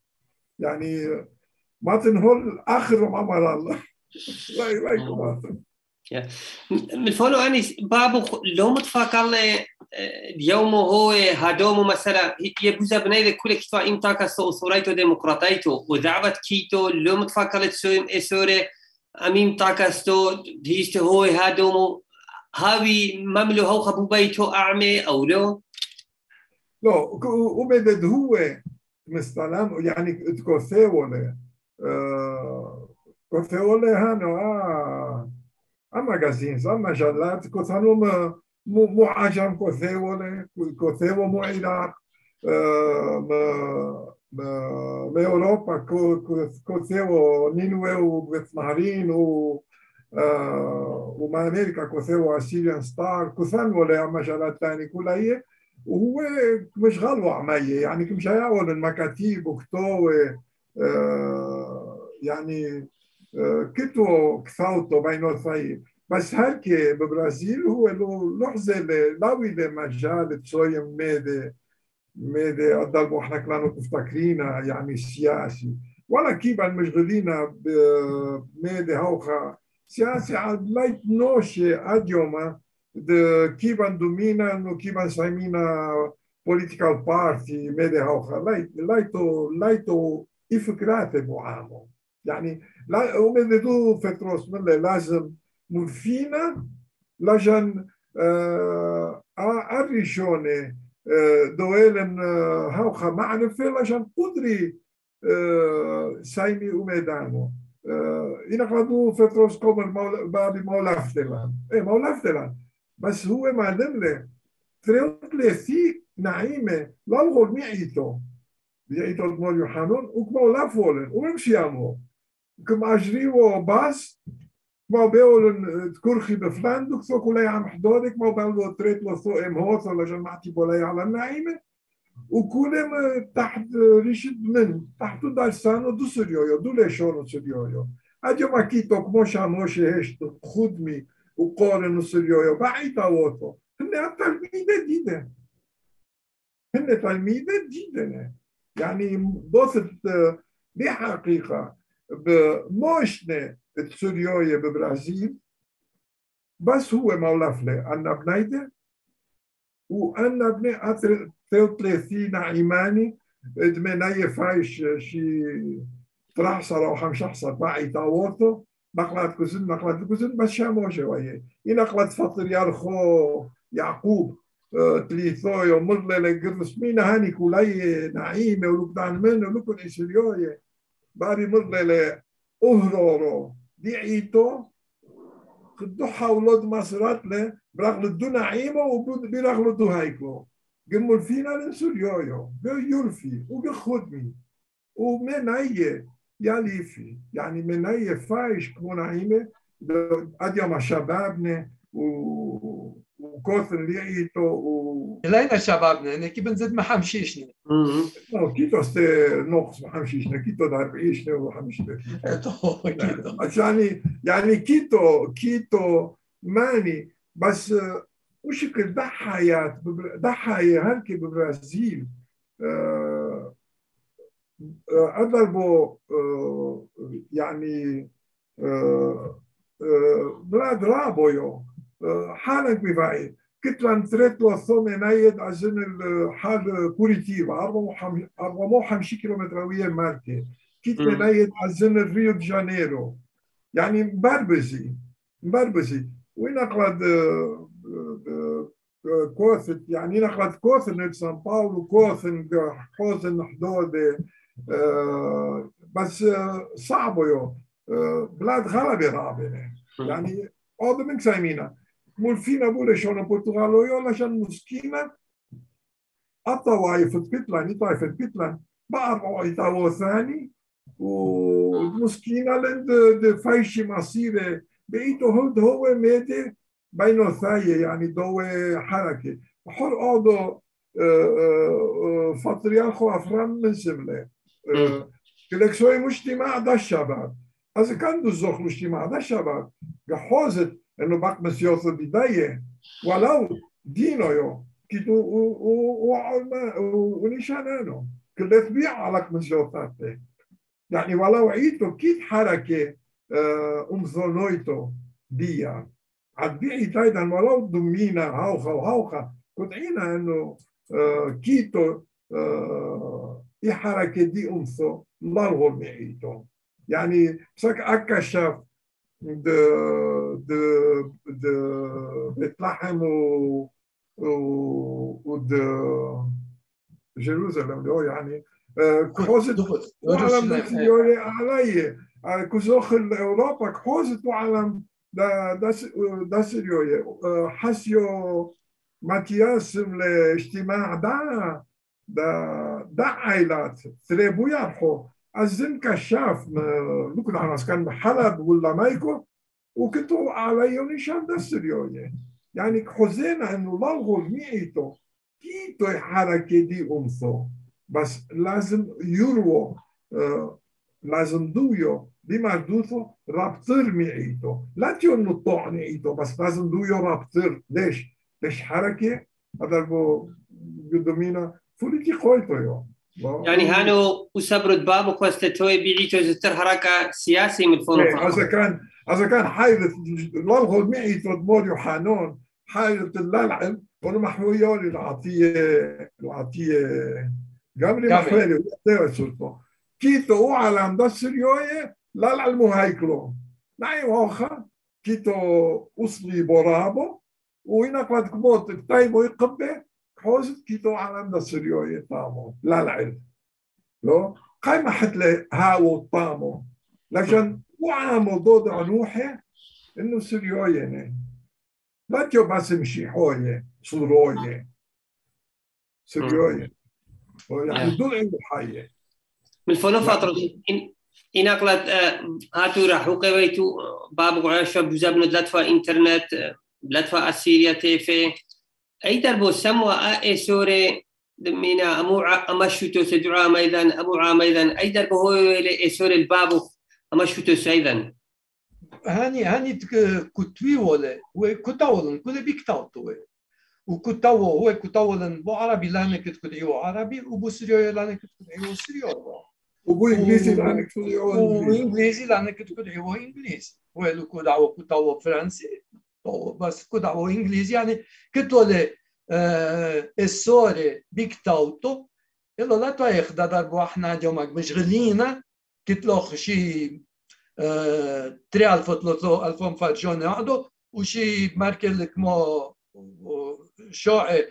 يعني ما تنهول آخر أمر الله. لا لا
من فولو اني بابو لو متفاكر لي اليوم هو هادومو مثلا يبوزا بناي كل كتوا امتاكا صوريتو ديمقراطيتو وذعبت كيتو لو متفاكر لتسويم اسوري اميم تاكستو ديست هو هادومو هاوي مملو هو خبوبيتو أعمي أو لو
لا وبدد هو مثلا يعني تكوثيوله كوثيوله هانو آه اماغازينز مجلات كوثانو مو عجم كوثيوله كوثيو مو عراق كوثيو نينوي وبثمارين و وما أمريكا كوثيو اسيريان ستار كوثان ولا مجالات ثانية كلها وهو مش غلوة عمية يعني مش هيعول المكاتيب وكتوة آه يعني كتو كثاوتو بينو ثاي بس هركي ببرازيل هو لحظة لاوي مجال تسوي ميدي ميدي أضل إحنا كنا مفتكرينها يعني سياسي ولا كيف مشغولين بميدي هوخا سياسي عاد نوشي اديوما de kiban domina no kiban saimina political party ميدي هوخا لايتو لايتو إفكرات معامو يعني لا هم دو فتروس من لازم مفينا لجن آه الريشوني دويلن هوخا معنفة لجن قدري سايمي وميدانو إنا قدو فتروس كومر بابي مولافتلان إيه مولافتلان بس هو معلم له. تريوت له في نعيمة لا الغول ميعيتو بيعيتو المول يوحنون وكما لا وممشي يامو كما أجريو باس تكرخي بفلان دوك ثو كولاي عم حضورك ما بيقولوا تريت له ثو إم هوث ولا جماعتي بولاي على النعيمة وكلهم تحت ريشد من تحت دارسانو دو سريويو دو ليشونو سريويو أجو ما كيتو كمو شاموشي هشتو خدمي وقارن سريويو بعيد اوتو هن تلميذة جديدة هن تلميذة جديدة يعني بوثت بحقيقة بموشنة سوريوية ببرازيل بس هو مولفلة أنا بنيدة وأنا بني 33 إيماني دمناية فايش شي ترحصر أو خمسة بعيد اوتو نقلت كوزن نقلت كوزن بس شامو شوية نقلت فطر يارخو يعقوب تليثو يومر لقرس مين هاني كولاي نعيمة ولقدان من ولكن إسريوية باري مر ل أهرورو دي عيتو قدوحا ولاد مصرات له برغل دو نعيمة وبرغل دو هايكو قمول فينا لنسوريويو بيولفي وبخدمي ومن أيه ياليفي يعني من أي فايش كون عيمة أديما شبابنا وكوثن ليعيتو و
لين شبابنا أنا كي بنزيد ما حمشيشنا.
كيتو ست نقص ما حمشيشنا كيتو دار بعيشنا وحمشنا يعني يعني كيتو كيتو ماني بس وشكل ضحايات ضحايا هلكي ببرازيل أه أضربوا يعني بلاد رابويو حالا بفاي كتلان تريتلو ثومي نايد أزن الحال كوريتيفا 450 كيلومتروية مالتي. كتلان نايد أزن ريو دي جانيرو. يعني مبربزي مبربزي. وين أقلد كوثت يعني نقلت كوثن؟ سان باولو كوثن كوثن حدود بس صعب يو بلاد غلبة رابنة يعني هذا من سايمينا مولفين ابو لشون البرتغاليون عشان مسكينه الطوائف بيتلان طائفة بيتلان بقى إيطالو ثاني ومسكينة لند فايشي مصيرة بقيتو هود هو ميتي بينو ثاية يعني دو حركة حر أودو فطريارخو أفران من سبلة كلكسوي مجتمع ده الشباب إذا كان دو الزخل مجتمع ده الشباب جحوزت انه بق مسيوث البداية ولو دينو يو كيتو ونشانانو كل تبيع على مسيوثات يعني ولو عيتو كيت حركة أمثونويتو ديا عدبيعي تايدا ولو دمينا هاوخا وهاوخا كنت عينا انه كيتو i حركة دي أنثى لارغو ميعيتو يعني ساك أكشف د د د بيت لحم و ود جيروزالم اللي هو يعني كحوزت وعلم سيوري علي كزوخ أوروبا كحوزت وعلم دا دا دا سيوري حسيو ماتياس الاجتماع دا ده ده عائلات تريبو يرحو الزن كشاف ممكن على كان حلب ولا مايكو وكنتو على نشان ده سريوني يعني حزين إنه لغو ميعيتو كيتو حركة دي أمثو بس لازم يروو آه لازم دويو. دي مردوثو رابطر ميعيتو لا تيون نطوع نعيتو بس لازم دويو رابطر. ليش؟ ليش حركة؟ هذا بو قدومينا فوليتي قويتو يو.
يعني هانو وسبرد بابو كوستتوي بيعيتو زتر حركة سياسي من فون
إذا كان إذا كان حايلة لالغو معيتو دمور يوحانون حايلة اللالعن ونو محويون العطية العطية قبل. محوية وقتها سلطة كيتو على مدسر يوية لا العلمو هيكلو نعي وخا كيتو أصلي برابو وهنا قد كبوت تايمو يقبه كيتو على مدسر يوية تامو لا العلم لو؟ قايمة حتى هاو طامو لكن وعامل ضد عنوحة انه سريوية لا تيو بس مشي حوية صدروية. سريوية يعني دول عنده حية
من فلو فترة إن إن أقلت هاتو راح وقويتو باب قعاشة بزبنو لتفا إنترنت لتفا أسيريا تيفي. أي دربو سموا أي سوري دمينا أمو أمشوتو سدعا ميدان أبو عاميدان أي دربو هو أي سوري البابو أمشوتو أيضا
هاني هاني كتوي ولا وكتاولن كل بيكتاوتو وكتاو هو كتاولن بو عربي لانا كتكدعيو عربي وبو سريو لانا كتكدعيو سريو
وبو إنجليزي لانا كتكدعيو
وانجليزي لانا كتكدعيو إنجليزي ولو كدعو كتاو فرنسي. بس كدعو انجليزي يعني كتولي السوري بيكتاوتو يلا لا تايخ ضربوا إحنا جمعك مشغلين كتلوخ شي تري ألف وثلاثة ألفون فرجون عدو وشي ماركل كمو شاعي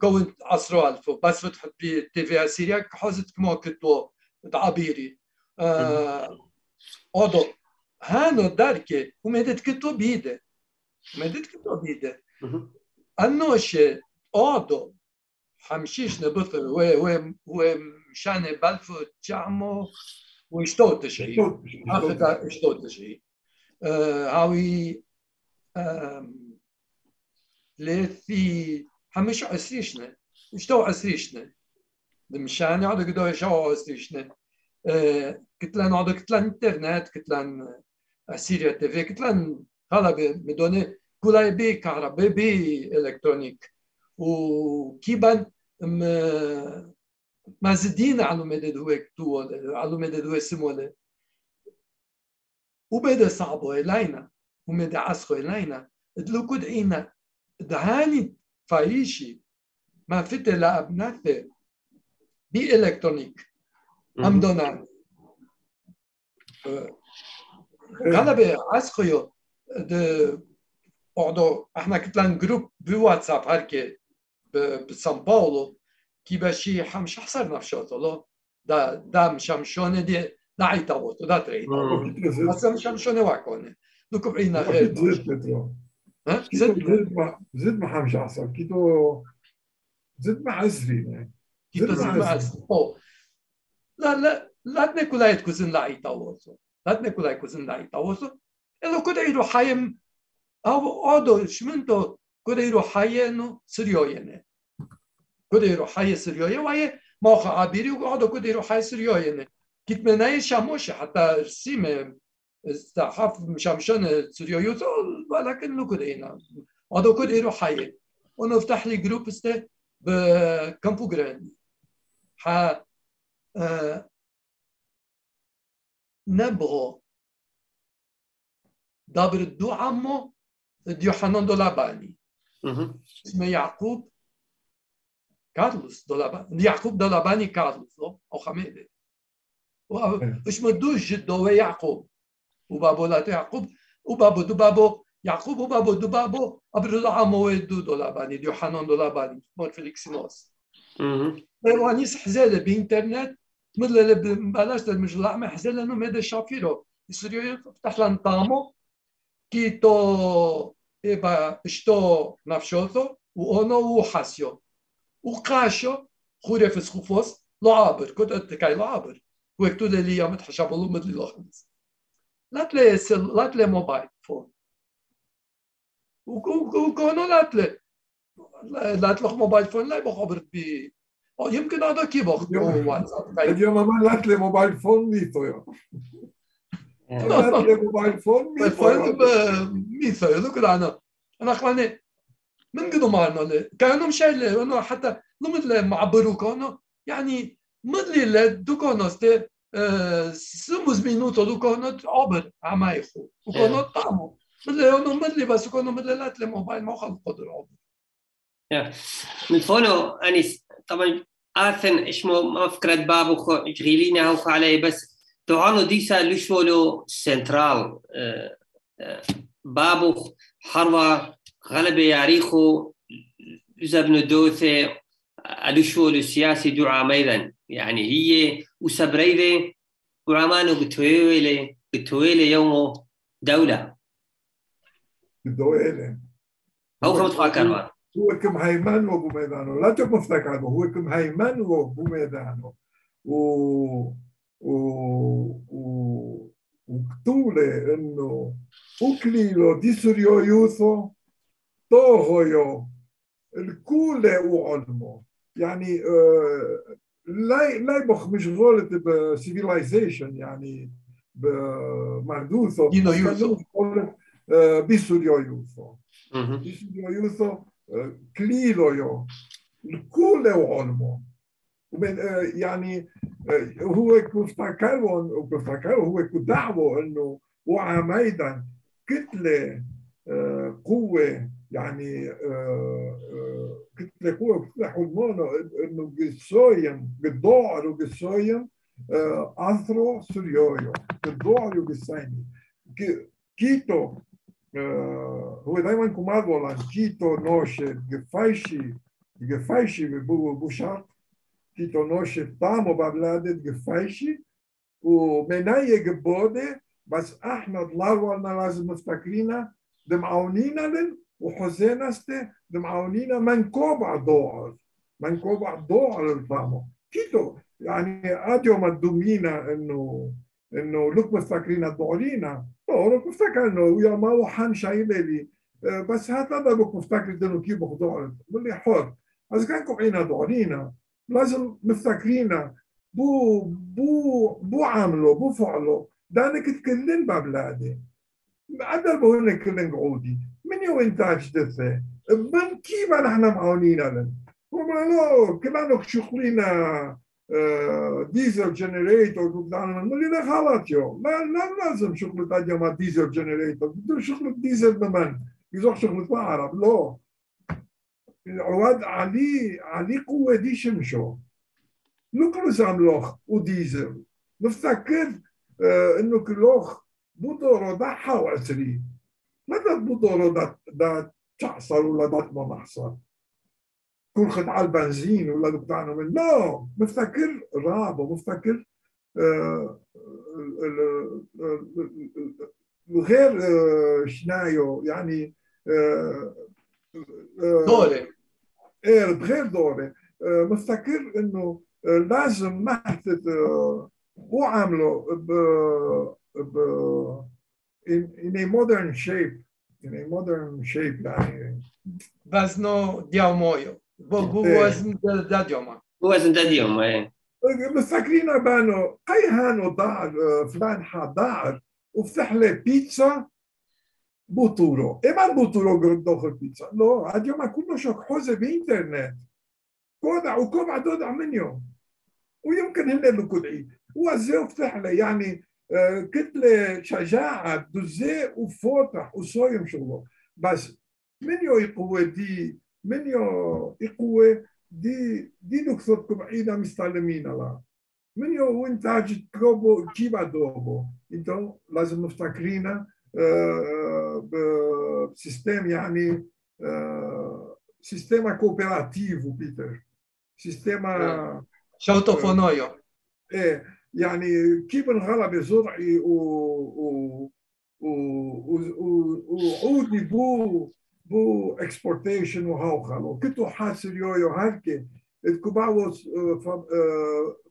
كون عصرو ألف بس فتحت بي تي في سيريا حوزت كمو كتو تعبيري أدو هانو داركي ومدت كتو بيده مدت كتو بيده أنوش أدو حمشيش نبث و و و مشان بلفو جامو واشتوت شيء اخذ اشتوت شيء هاوي لثي حمش عسريشنا اشتو عسريشنا مشان يقعدوا قدوا يشوا عسريشنا قلت لهم قعدوا قلت لهم إنترنت قلت لهم سيريا تي في قلت لهم هلا بدوني كل بي كهرباء بي الكترونيك وكيبان مازدين على مدد هو كتو على مدد هو سمولة وبدا صعبو إلينا ومدى عسخو إلينا دلو كد إينا دهاني فايشي ما فت لأبناثي بي إلكترونيك أم دونا غالبا عسخو ordo احنا كتلان جروب بواتساب هركي بسان باولو كي باشي حمش حصر نفشوتو لو دا دا مشمشونه دي دا عيتاوتو دا تريد بس مشمشونه واكونه دوكو بعينا غير زد
ما زيد ما حمش عصر كيتو زيد ما عزري يعني
كيتو زد مع أو لا لا لا تنكو لا يتكوزن لا عيتاوتو لا تنكو لا يتكوزن لا عيتاوتو إلا كده يروح حيم أو أدو شمنتو كده يروح حينو سريو يعني كده يروح حي سريوية وهي موقع عبيري وقعدوا كده يروح حي سريوية كنت من أي شاموش حتى رسيمة استحاف مشامشون سريوية ولكن لو كده هنا قعدوا كده يروح حي ونفتح لي جروب استه بكامبو جراند ح آه نبغى دابر الدو عمو ديوحنان دولاباني. اسمه يعقوب كارلوس دولاباني. يعقوب دولاباني كارلوس أو خميده. وش مدوش جدو يعقوب. وبابو لا يعقوب. وبابو دبابو يعقوب. وبابو دبابو ابرو عمو دو دولاباني ديو حنان دولاباني مور فيليكسينوس وانيس حزالة بإنترنت مثل بلاش المجلع ما حزالة انه ماذا شافيرو. يصير يفتح لنا طامو كي تو إبا اشتو نفشوثو وأنا وحاسيو وقاشو خوري في سخوفوس لعابر كنت اتكاي لعابر وقتو لي يوم تحشابلو مدلي لخمس لا تلاقي سل... لا تلاقي موبايل فون وكونو لا تلاقي لا تلوخ موبايل فون لا بخبرت بي يمكن هذا كي بخ
واتساب اليوم ما لات لي موبايل فون ميتو لات لي موبايل فون
ميتو يا أنا أنا خلاني من قدو معنا كانوا مشايل انه حتى نمد معبرو كانوا يعني مدلي دوكانو ستي سموز مينوتو دوكانو عبر عمايخو وكانوا طعمو. مدلي انه مدلي بس كانوا مدلي لات لي موبايل ما خلق قدر عبر.
من فونو اني طبعا آثن إشمو ما فكرت بابو خو جغيلينا هو عليه بس. تعانو ديسا لشولو سنترال بابو حروا غلبة ياريخو زبن دوثة الشولو السياسي دعا أيضا يعني هي وسبريدة وعمانو قتويلة قتويلة يومو دولة
دولة
هو كم تفكر
هو كم هيمنو بميدانه لا تكون مفتكر هو كم هيمنو بميدانه و و و وكتولة انه اكليلو ديسوريو يوثو طوغيو الكولة وعلمه يعني آه لا لا يبخ مشغولة بسيفيلايزيشن يعني بمردوثو بيسوريو يوثو بيسوريو يوثو كليلو الكل وعلمه ومن يعني هو كفتكرون وكفتكرون هو كدعوه أنه وعميدا كتلة قوة يعني كتلة قوة. كتلة حلمانة إنه قصايم قدوعر وقصايم أثرو سوريويو قدوعر وقصايم. كيتو هو دايما كوماد ولا كيتو نوشة جفايشي جفايشي ببو بوشارت كيتو نوشة تامو ببلادة جفايشي ومناية جبودة بس إحنا ضلالنا لازم مفتكرينا دمعونينا لن وحزينا استي دمعونينا من كوبع دوعر من كوبع دوعر الفامو كيتو يعني اديو مدومينا انه انه لوك مفتكرين الدعولينا لوك مفتكر انه يا ما وحن شايله لي بس هذا لوك مفتكر انه كيف بخضوع بقول حر اذا كانكم عينا دعولينا لازم مفتكرينا بو بو بو عاملوا بو فعلوا دانك تكلن ببلادي. عدل بقول كلن قعودي. من يو انتاج دثة من كيف نحن معونين لن هم لو كمان شغلينا ديزل جنريتور. قدامنا نقول له غلط يو ما لا لازم شغل تاجي مع ديزل جنريتور. شغل ديزل بمن؟ يزوق شغل بعرب لا. العواد علي علي قوة دي شمشو نقلو زعملوخ وديزل نفتكر آه انه كلوخ بدورو دا حواسري لا دا بدورو دا دا تعصر ولا دا ما نحصر كل خدعة البنزين ولا بتاعنا من لا مفتكر رابو مفتكر غير شنايو يعني
دوري
إيه بغير دوري مفتكر إنه لازم محثة وعمله ب ب in, in a modern shape in a modern shape يعني.
وزنه ديامويو بوزن داديوما
وزن داديوما إيه.
مفتكرين بانو قي هانو دار فلان حدار وفتح له بيتزا بوتورو ايمان بوتورو قرد داخل بيتزا لا هاد يوم كله شوك حوزه بانترنت كودع وكوبع دودع منيو ويمكن هن اللي كدعي وزي فتح له يعني كتلة شجاعة دوزي وفوتح وصايم شغله بس من يو يقوى دي من يو يقوى دي دي دكتور بعيدة مستعلمين لا من يو وانت هاجي تروبو جيبا دوبو انتو لازم نفتكرينا بسيستم يعني سيستema كوبيراتيفو بيتر سيستما
شوتوفونويو
إيه يعني كيف انغلب زرعي و و و وعودي بو بو اكسبورتيشن وهوخلو كنتو حاسر يويو هالكي الكوباو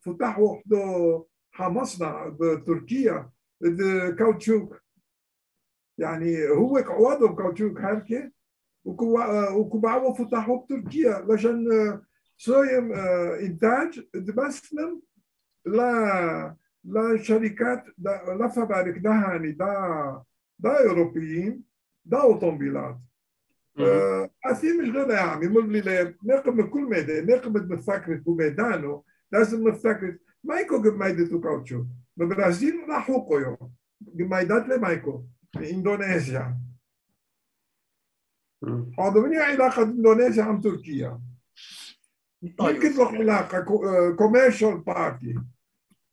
فتحوا وحده مصنع بتركيا. كاوتشوك يعني هو قوادهم كاوتشوك هالكي وكبعوا فتحوا بتركيا. لشان صايم إنتاج تبسلم لا لا شركات لا فبارك ده هاني ده ده أوروبيين ده أوتومبيلات. أثي مش غير يا عمي لي نقم كل ميدان نقم متفكرت بميدانه لازم متفكرت ما يكو جمايدة كاوتشو. ببرازيل راحوا قيو جمايدات لمايكو. في إندونيسيا. هذا من علاقة إندونيسيا عم تركيا؟ يمكن له علاقة كوميرشال بارتي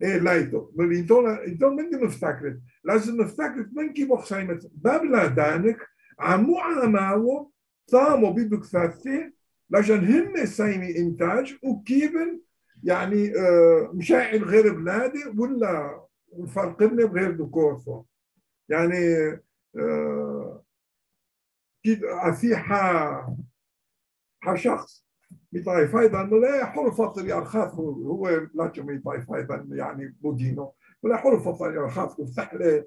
إيه لايتو então então من دي مفتكرت لازم مفتكرت من كي بخسايمت بابلا دانك عمو عماو طامو بيدو كثاثي لجن هم سايمي إنتاج وكيبن يعني مشاعر غير بلادي ولا فرقنا بغير دكورفو يعني كيد في ح شخص مطايف أيضا لا حر فطر يرخاف هو لا مطايف أيضا يعني بودينو ولا حر فطر يرخاف يفتح له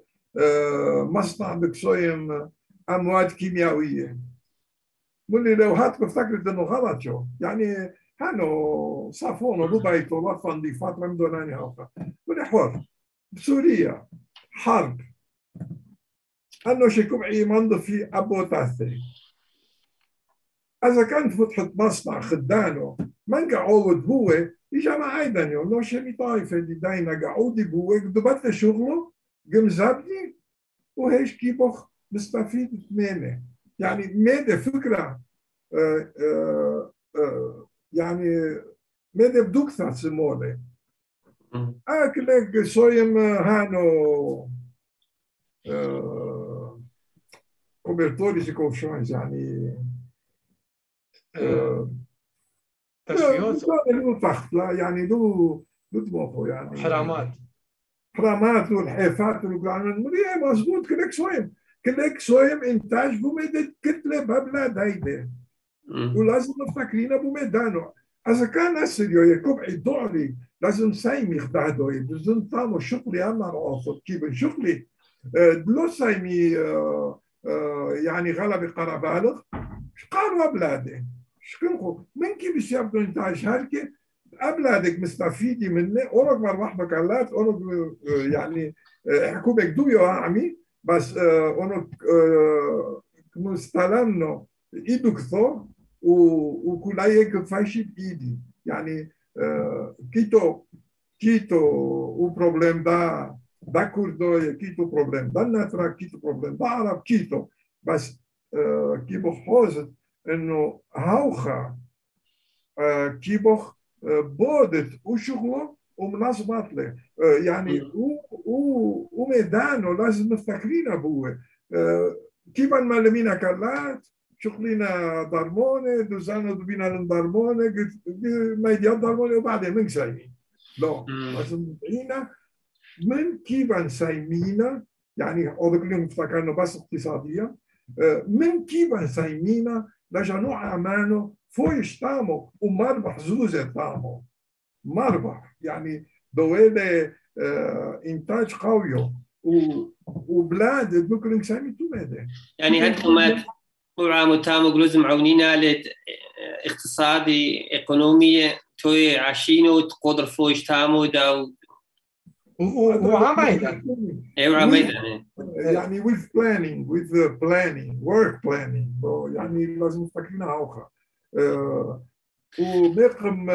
مصنع بكسوين امواد كيميائية. مولي لو هات بفتكر إنه غلط شو؟ يعني هانو صافون دبي وطن دي فتره من دوناني هاوكا. مولي حر بسوريا حرب. أنه شكوب منذ في ابو تاثي إذا كانت فتحت مصنع خدانه من قعود هو اجى معي يوم لو شمي طايفه دي دايما قعودي هو دبت شغله قم زبدي وهيش كيبخ مستفيد ثمانية يعني ماذا فكرة آه آه آه يعني ماذا بدوك سمولة. أكلك صويم هانو يعني له تخت لا يعني له له دماغه يعني
حرامات
حرامات والحيفات مظبوط كلك صويم كلك صويم انتاج بمدة كتلة ببلاد هيدا ولازم نفكرين بميدانه إذا كان السريو يكوب الدعري لازم سايمي خدادوي لازم تامو شغلي أنا رأسه كيف شغلي دلو سايمي يعني غلب قرابالغ. قاروا بلاده شكنكو من كيف الشاب انتاج هركي أبلادك مستفيدي منه أورك مربح بكالات أورك يعني حكومك دويو عمي بس أورك مستلمنو إيدك ثو وكلايك فاشي بإيدي. يعني كيتو كيتو o problem da da curdoie كيتو problem da natra كيتو problem da عرب كيتو بس كيبو حوزت انه هاوخا كيبوخ بودت وشغله ومناسبات له يعني وميدانه لازم مفتكرين ابوه كيف معلمين كلات شغلنا ضرمونه دوزانو دوبينا للضرمونه ميديات ضرمونه وبعدين من سايمين لا لازم نبعينا من كيف سايمينا يعني أقول لهم افتكرنا بس اقتصاديا من كيف سايمينا لجنوع أمانه فويش تامو ومربح زوزة تامو. مربح يعني دويلة إنتاج قوي وبلاد ممكن نسمي توميدة
يعني هالحكومات قرعة تامو جلوز معونينا اقتصادي اقتصادي توي عشينو تقدر فويش تامو دا
وعميدا
أيوه عميدا
يعني. with planning with the planning work planning يعني لازم نفكرنا اوخا ومقم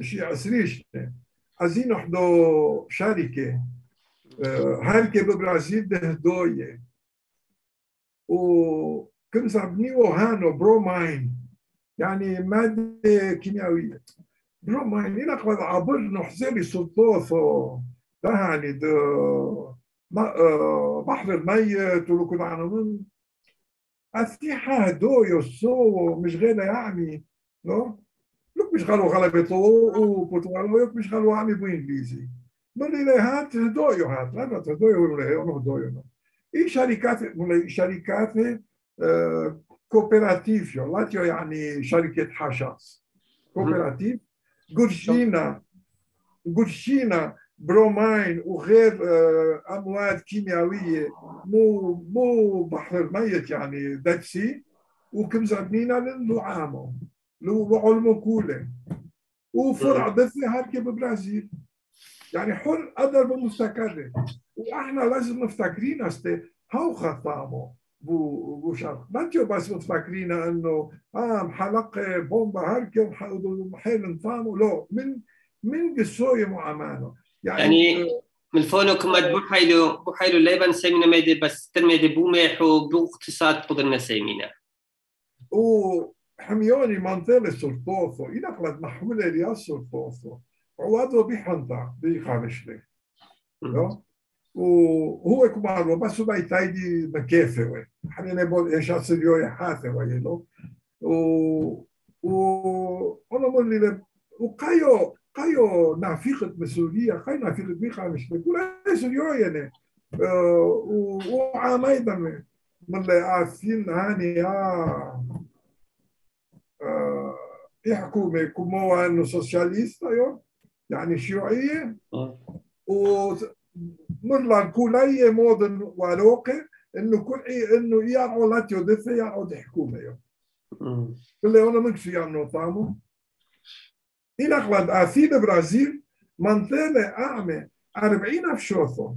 شيء عسريش عايزين نحضو شركة. هالكي ببرازيل ده هدوية وكم سابنيو هانو بروماين يعني مادة كيميائية. بروماين إلى قد عبر نحزري سلطوثو ده يعني ده بحر الميت كنا عنون أسلحة هدوية الصو مش غير يعني no? لوك مش قالوا غلبته وبرتغال لوك مش قالوا عمي بإنجليزي. نقول لي هات هدوية هات لا هدوية ولا هي أنا هدوية إيه شركات شركات كوبيراتيف لاتيو يعني شركة حشاش. كوبيراتيف قرشينا قرشينا برومين وغير امواد كيميائيه مو مو بحر ميت يعني دكسي وكم زبنينا للعامو لو علمو كوله وفرع دثي هاركي ببرازيل يعني حر قدر بمستقر وإحنا لازم مفتكرين استي هاو خطامو بو بو ما انتو بس متفكرين إنه آه حلقه بومبا هاركي ومحل نفهمه لا من من قصوي معامانه
يعني, يعني من فونو كما بحيلو بحيلو ليبان سيمينا ميدي بس ترميدي بوميحو بو اقتصاد قدرنا سيمينا
وحميوني منطقة سلطوثو إلى قلت محولة ليا سلطوثو عوادو بحنطة بيخارشلي وهو كمان بس ما يتايدي مكيفة حنا نقول إيش أصير يا حاثة ويلو و و أنا مولي وقايو قايو نافيقة مسؤولية قايو نافيقة بيخا مش بقول إيش اليو يعني وعاميدا من اللي عارفين هاني آه يحكوا كما إنه سوسياليست يعني شيوعية. و مرلا كولية مودن واروقة إنه كل إنه يارعو لاتيو دفة يارعو دي حكومة يو كل أنا مكسو يعملوا طامو إلى قلد آثي برازيل منطقة أعمى أربعين أفشوثو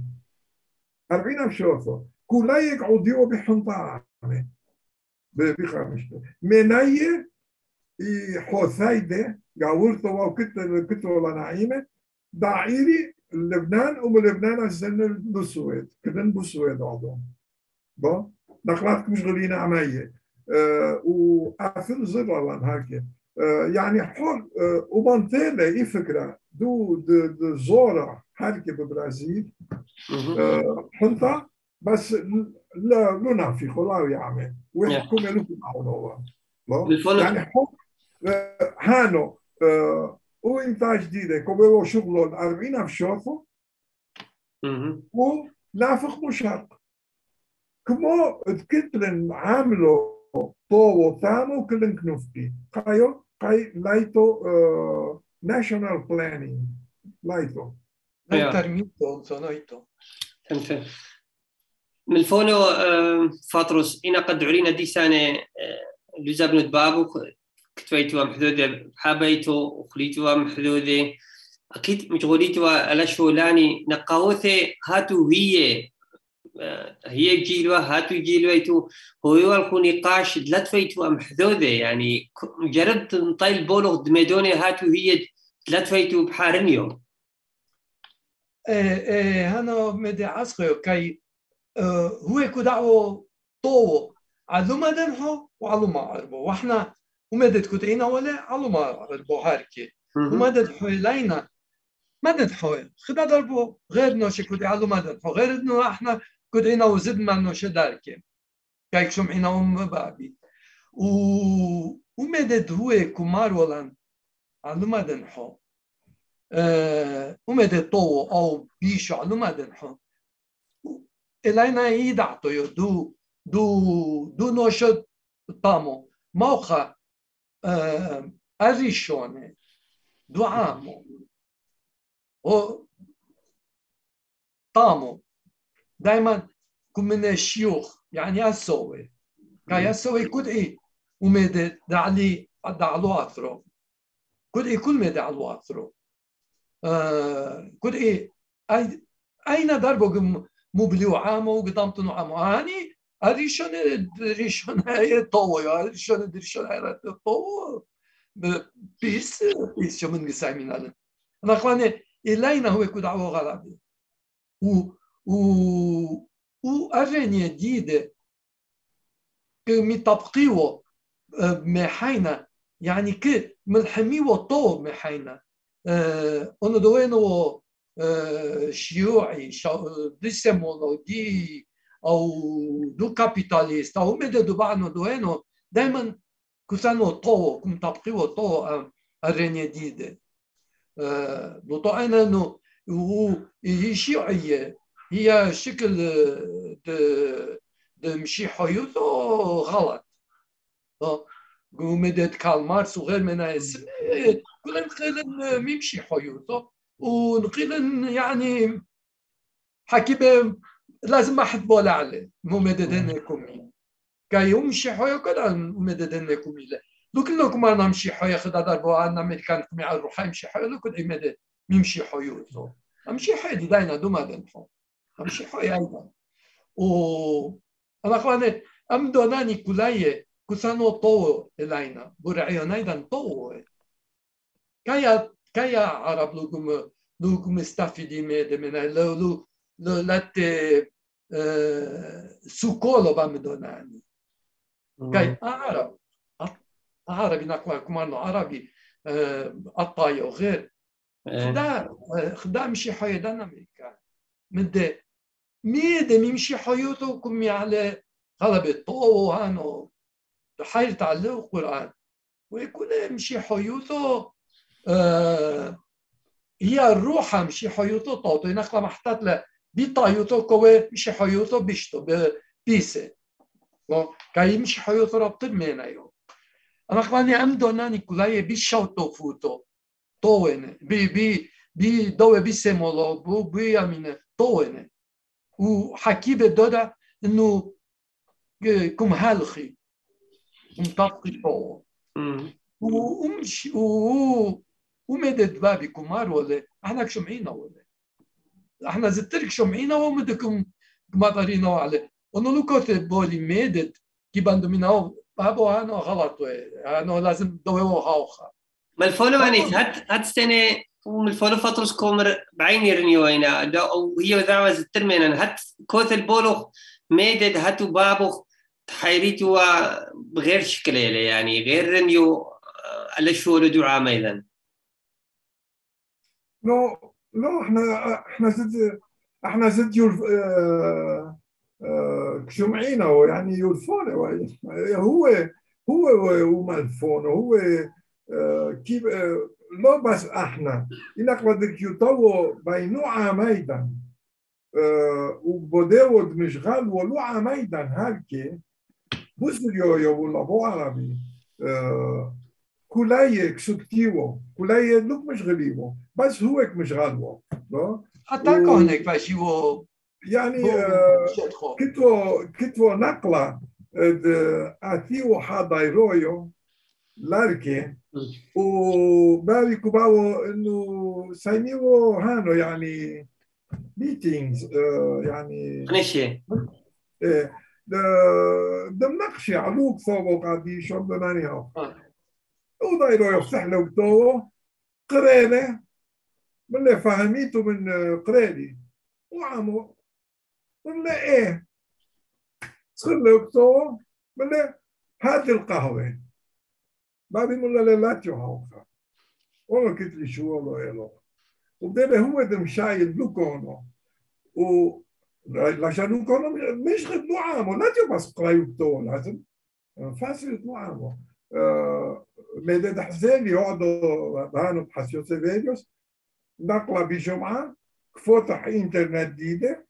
أربعين أفشوثو كولية قعوديو بحنطة أعمى. بخامشته منية حوثايدة قاورتو وكتو كتو نعيمة. دعيري لبنان ومن لبنان الزن بالسويد كدن بالسويد عضو با؟ نقلات مشغولين عمية أه وقافل زر لأن هاكي أه يعني حول أه ومنطقة اي فكرة دو دو, دو زورة ببرازيل أه حنطة بس لا لو نافيخو لا يعمل ويحكم لكم معونوها يعني حب هانو وانتاج جديده كوبيرو شغله 40 افشوفو ونافخ مشرق كمو تكتلن عاملو طوو ثانو كلن كنوفتي قايو قاي لايتو ناشونال بلانينج لايتو
ترميتو صنايتو
فهمت من الفونو فاطروس إنا قد علينا دي سنة لزابنت بابو كتويتوا محدودة حابيتو وخليتوا محدودة. أكيد مشغوليتوا على شولاني نقاوثة هاتو هي. هي جيلوا هاتو جيلويتو. هو الكو نقاش دلتفيتوا محدودة. يعني جربت نطيل بولغ دميدوني هاتو هي دلتفيتوا بحارنيو
إيه إيه هنا مدي عسقيو كي هو كدعو طو علو ما دنحو وعلو ما عربو. وإحنا ومدد كتعينا ولا علو ما عربو هاركي ومدد حوالينا مدد حوال خدا ضربو غير نوش كتعي علو ما دنحو غير انه إحنا كتعينا وزدنا نوش داركي كايك شمعينا ام بابي و ومدد هو كمار ولان علو ما دنحو أه ومدد طو أو بيشو علو ما دنحو الينا يدعتو يو دو دو دو نوشد طامو موقع آه الريشونة دو عامو و طامو. دايما كم من الشيوخ يعني أسوي. كاي أسوي كل إيه ومدى دعلي دعلو أثرو. كل إيه كل مدى علو أثرو. آه إيه أين دربو مو بلیو عامو قدامتو عامو هاني يا ريشون ريشون هاي طوو بيس بيس شو من قسامين على أنا أخواني إلينا هو كدعوه غلبي و و و أرنية جديدة مطبقيو محينا يعني ك ملحميو طو محينا أنا دوينو شيوعي ديسيمولوجي أو دو كابيتاليست أو مدى دو بعنو دوينو دايما كسانو طو كم تبقيو طو الرنية ديدة لو طو أنا انه هي شيوعية هي شكل مشي حيوثو غلط ومدد كارل ماركس وغير من اسم كلهم خير ميمشي حيوثو ونقيل يعني حكي لازم ما حد بولا عليه. مو مددن كومي كاي يمشي حويا كذا مددن كومي لو كنا كما نمشي حويا خدا دربو آن امريكان كومي على روح يمشي حويا لو كنت يمد يمشي حويا امشي حويا دي داينا دوما دن فو امشي حويا أيضا و أنا اخواني ام دوناني كولاي كوسانو تو الاينا برعيون أيضا تو. كايا كايا عرب لكم لكم استفيدي من لو لو latte سوكولو بامدوناني كاي عرب عربي نقوى كمان عربي الطايو غير خدا خدا مشي حيدان أمريكا مد ميد ميمشي حيوتو كمي على غلبة طو هانو حير تعلق القرآن ويكون مشي حيوتو هي الروح مشي حيوتو طوتو نخلا محتات بيطلع يوتو كوي مش حيوتو بيشتو بيسه كاي مش حيوتو رابطين مينا يو أنا خلاني امدو ناني كولاي بيشاو توفوتو توين بي بي بي دوي بيسيمولو بو بي امين توين وحكيبه دودا انه كم هالخي مطابقي طوه ومش و ومدد بابي كمار ولا إحنا شمعينا ولا زترك شمعينا ومدكم قمطرينا عليه انه لو كنت بولي ميدت كي باندو مينا بابو هانو غلط هانو لازم دوي هاوخا
ما الفولو يعني هات هات سنة الفولو فطرس كومر بعيني رنيوينا وهي ذا زتر مينا هات كوث البولو ميدت هاتو بابو حيريتو بغير شكل يعني. غير رنيو على شو دعاء اذا
نو لا إحنا إحنا زد إحنا زد يور كشمعينا يعني يورفون هو هو ومالفون هو كيف لا بس إحنا. إنك بدك يطوى بينو عميدا وبداود مشغل ولو عميدا هالكي. بصر يو يو ولا بو عربي كولاي كسكتيو كولاي لوك مشغليو بس هو مش غالبه
حتى و... هناك باش هو
يعني كتو كتو نقلة أثيو حاضيرويو لاركي وبالي كوباو انه ساينيو هانو يعني ميتينجز يعني
نشي
إيه دم نقشي علوك صوبو قاعدين شو هاو ودايرو يفتح له تو قرينة من اللي فهميته من قريلي وعمو قلنا إيه؟ صرنا وقتو قلنا هات القهوة. بعد قلنا لا لا تجوها والله قلت لي شو والله يا لو. وبدأنا هو ده مشايل لوكونو و عشان لوكونو مش غير عامو لا تجو بس قرايو لازم. فاسل عامو آه ميداد حزين يقعدوا بهانو بحسيوسي فيديوس نقلة بجمعة كفوتح انترنت جديدة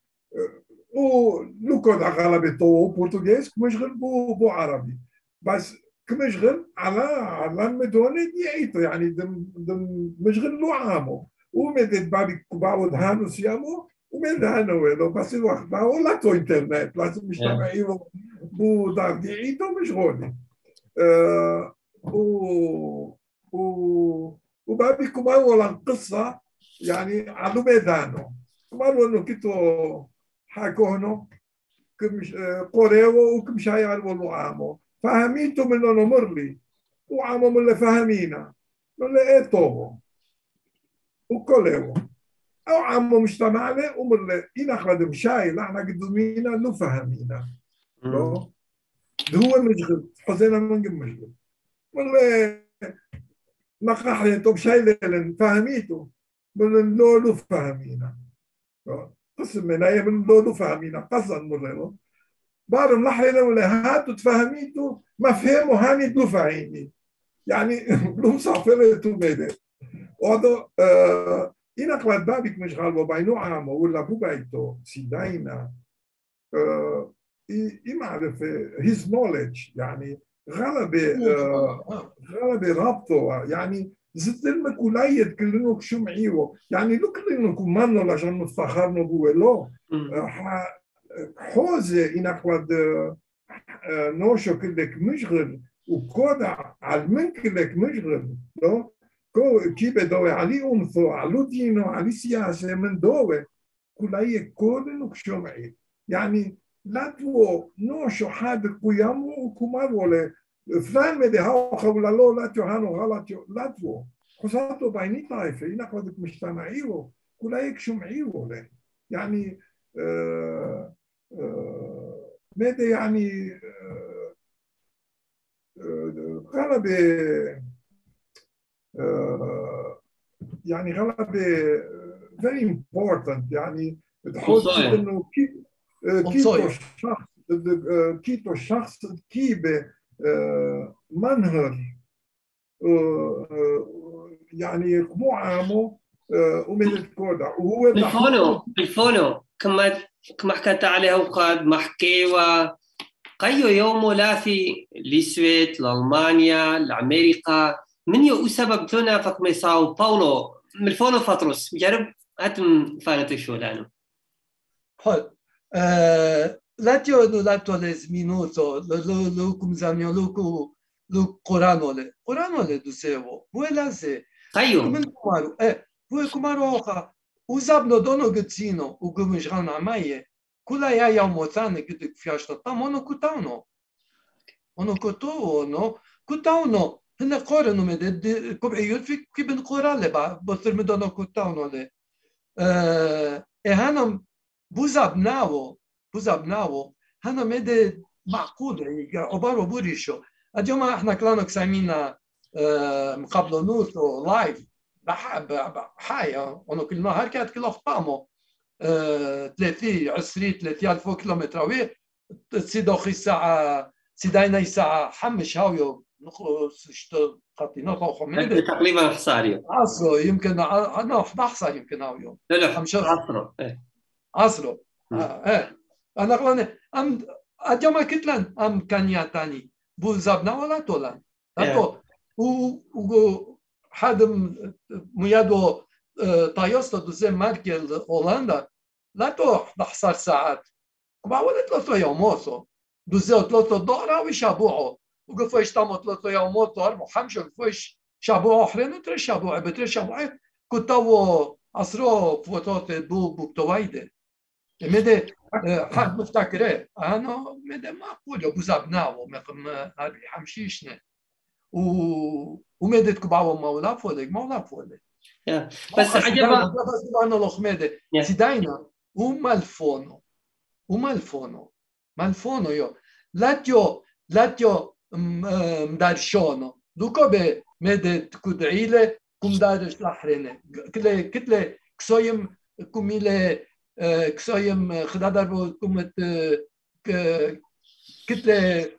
ولوكود غلبة تو بورتوغيز كمشغل بو بو عربي بس كمشغل على على المدونة ديعيتو يعني دم دم مشغل لو عامو ومدد بابي كباود هانو سيامو ومن هانو ويلو بس الوقت باو لا تو انترنت لازم مجتمعي بو دار ديعيتو مشغولي أه و و وبابي كمان ولا قصة يعني علو ميدانو. مروا انه كتو حاكوهنو كمش قريو وكمش هاي والو عامو. فهميتو من انه مرلي وعامو من اللي فهمينا من اللي إيه طوبو وكليو أو عامو مجتمعنا ومن اللي ينخلد مشاي إحنا قدومينا لو فهمينا لو هو مشغل حسينا من قم مشغل اللي نقحني طب شاي فهميتو من لولو فهمينا. قسم من هي من لولو فهمينا. قصد مرلو بارم لحينا ولا هاتو تفهميتو. ما فهموا هاني دو فهمي يعني <laughs> بلوم صافرتو ميدي وهذا آه إنا قلت بابك مش غالبا بينو عامو ولا بو بايتو سيداينا. آه يعرف his knowledge يعني غلبة آه غلبة ربطه يعني زدلمك ولايد كلنك شمعيو يعني لو كلنك مانو لجان نفتخرنا بوه لو حوزة إنك ود نوشو كلك مشغل وكودا على من كلك مشغل لو؟ كو كي بدوي علي أمثو على دينو على سياسة من دوه كل كلنك شمعي يعني لا تو نوشو حاد قيامو وكمار ولا فلان مدي هاو خبلا لو لا تو هانو غلط لا تو خصاتو بايني طايفة إنا قدك مجتمعيو كل هيك شمعيو يعني آه آه ماذا يعني آه غلبة آه يعني غلبة very important يعني تحط انه كيف كيتو الشخص كيتو الشخص كيبه منهر يعني مو عامو ومن كودا. وهو
بالفونو بالفونو كما كما حكيت عليه وقاد محكي و قيو يوم لا في لسويت لألمانيا لأمريكا. من يو سبب تنا فك ساو باولو من الفونو فطرس جرب هاتم فانتو شو لانو
حل Latio no lato les minuto, lo lo lo cum zamio lo cu lo coranole. Coranole do seu. Vuela se.
Caio.
Como kumaru. É, vue kumaru oha. Uzab no dono getsino, u gumish rana maie. Kula ya ya mozane que tu fiasta ta mono kutauno. Mono kuto no. Kutauno. هنا قارنوا من كبعيوت في كي بنقرا لبا بصير مدنا كتاونو له. اه بوزاب ناو بوزاب ناو. هنا مدى معقول يعني عبارة بوريشو اليوم إحنا كلنا كسامينا مقابلة نوت لايف حاية أنا كل نهار كانت كل اخطامو. 30 20 30 الف كيلومتر وي تسيد أخي الساعة سيداينا الساعة حمش هاويو نخلص شتو قطي نطلع
من تقريبا حصاري
عصرو يمكن أنا 11 يمكن هاويو
لا لا عصرو
عصرو Aslo. Anaklarını am acaba kitlan am kanyatani. Bu zabna ola tolan. Tato u u hadım muyado tayosta duze Merkel Hollanda. لا تروح تحصل ساعات وبعدين ثلاثة يوموتو دوزيو ثلاثة دورة ويشابوعو وقفوش تامو ثلاثة يوموتو أربعة خمسة قفوش شابوع أخرين شابو، شابوع بتري شابوع كتاو أسرو فوتوت دو بوكتوايدة مده حد مفتكره أنا مده معقول ابو زبناو مقم هذه حمشيشنا و ومدت كباو مولا فولك مولا فولك
بس عجبا
بس أنا لخمده سيداينا ومالفونو ومالفونو مالفونو يو؟ لاتيو لاتيو مدارشونو دوكو به مدت كدعيله كم دارش لحرنه كتلة كتلة كسويم كميلة كسايم خدادر بو كومت كتلة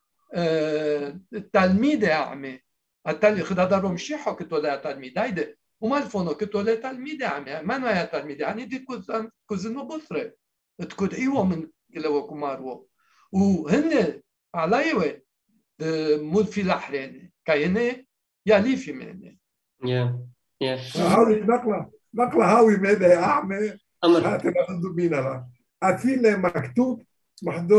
تلميذ عمي التل خدادر بو مشي حو كتولة تلميذ هيدا وما الفونو كتولة تلميذ عمي ما نوع تلميذ يعني دي كوزنو بصرة تكود أيوه من كلو كمارو وهن عليوه مول في لحرين كاينة يالي في منه
يا يا
هاوي نقلة نقلة هاوي ماذا أعمى هاتي لا. أفيل مكتوب محدو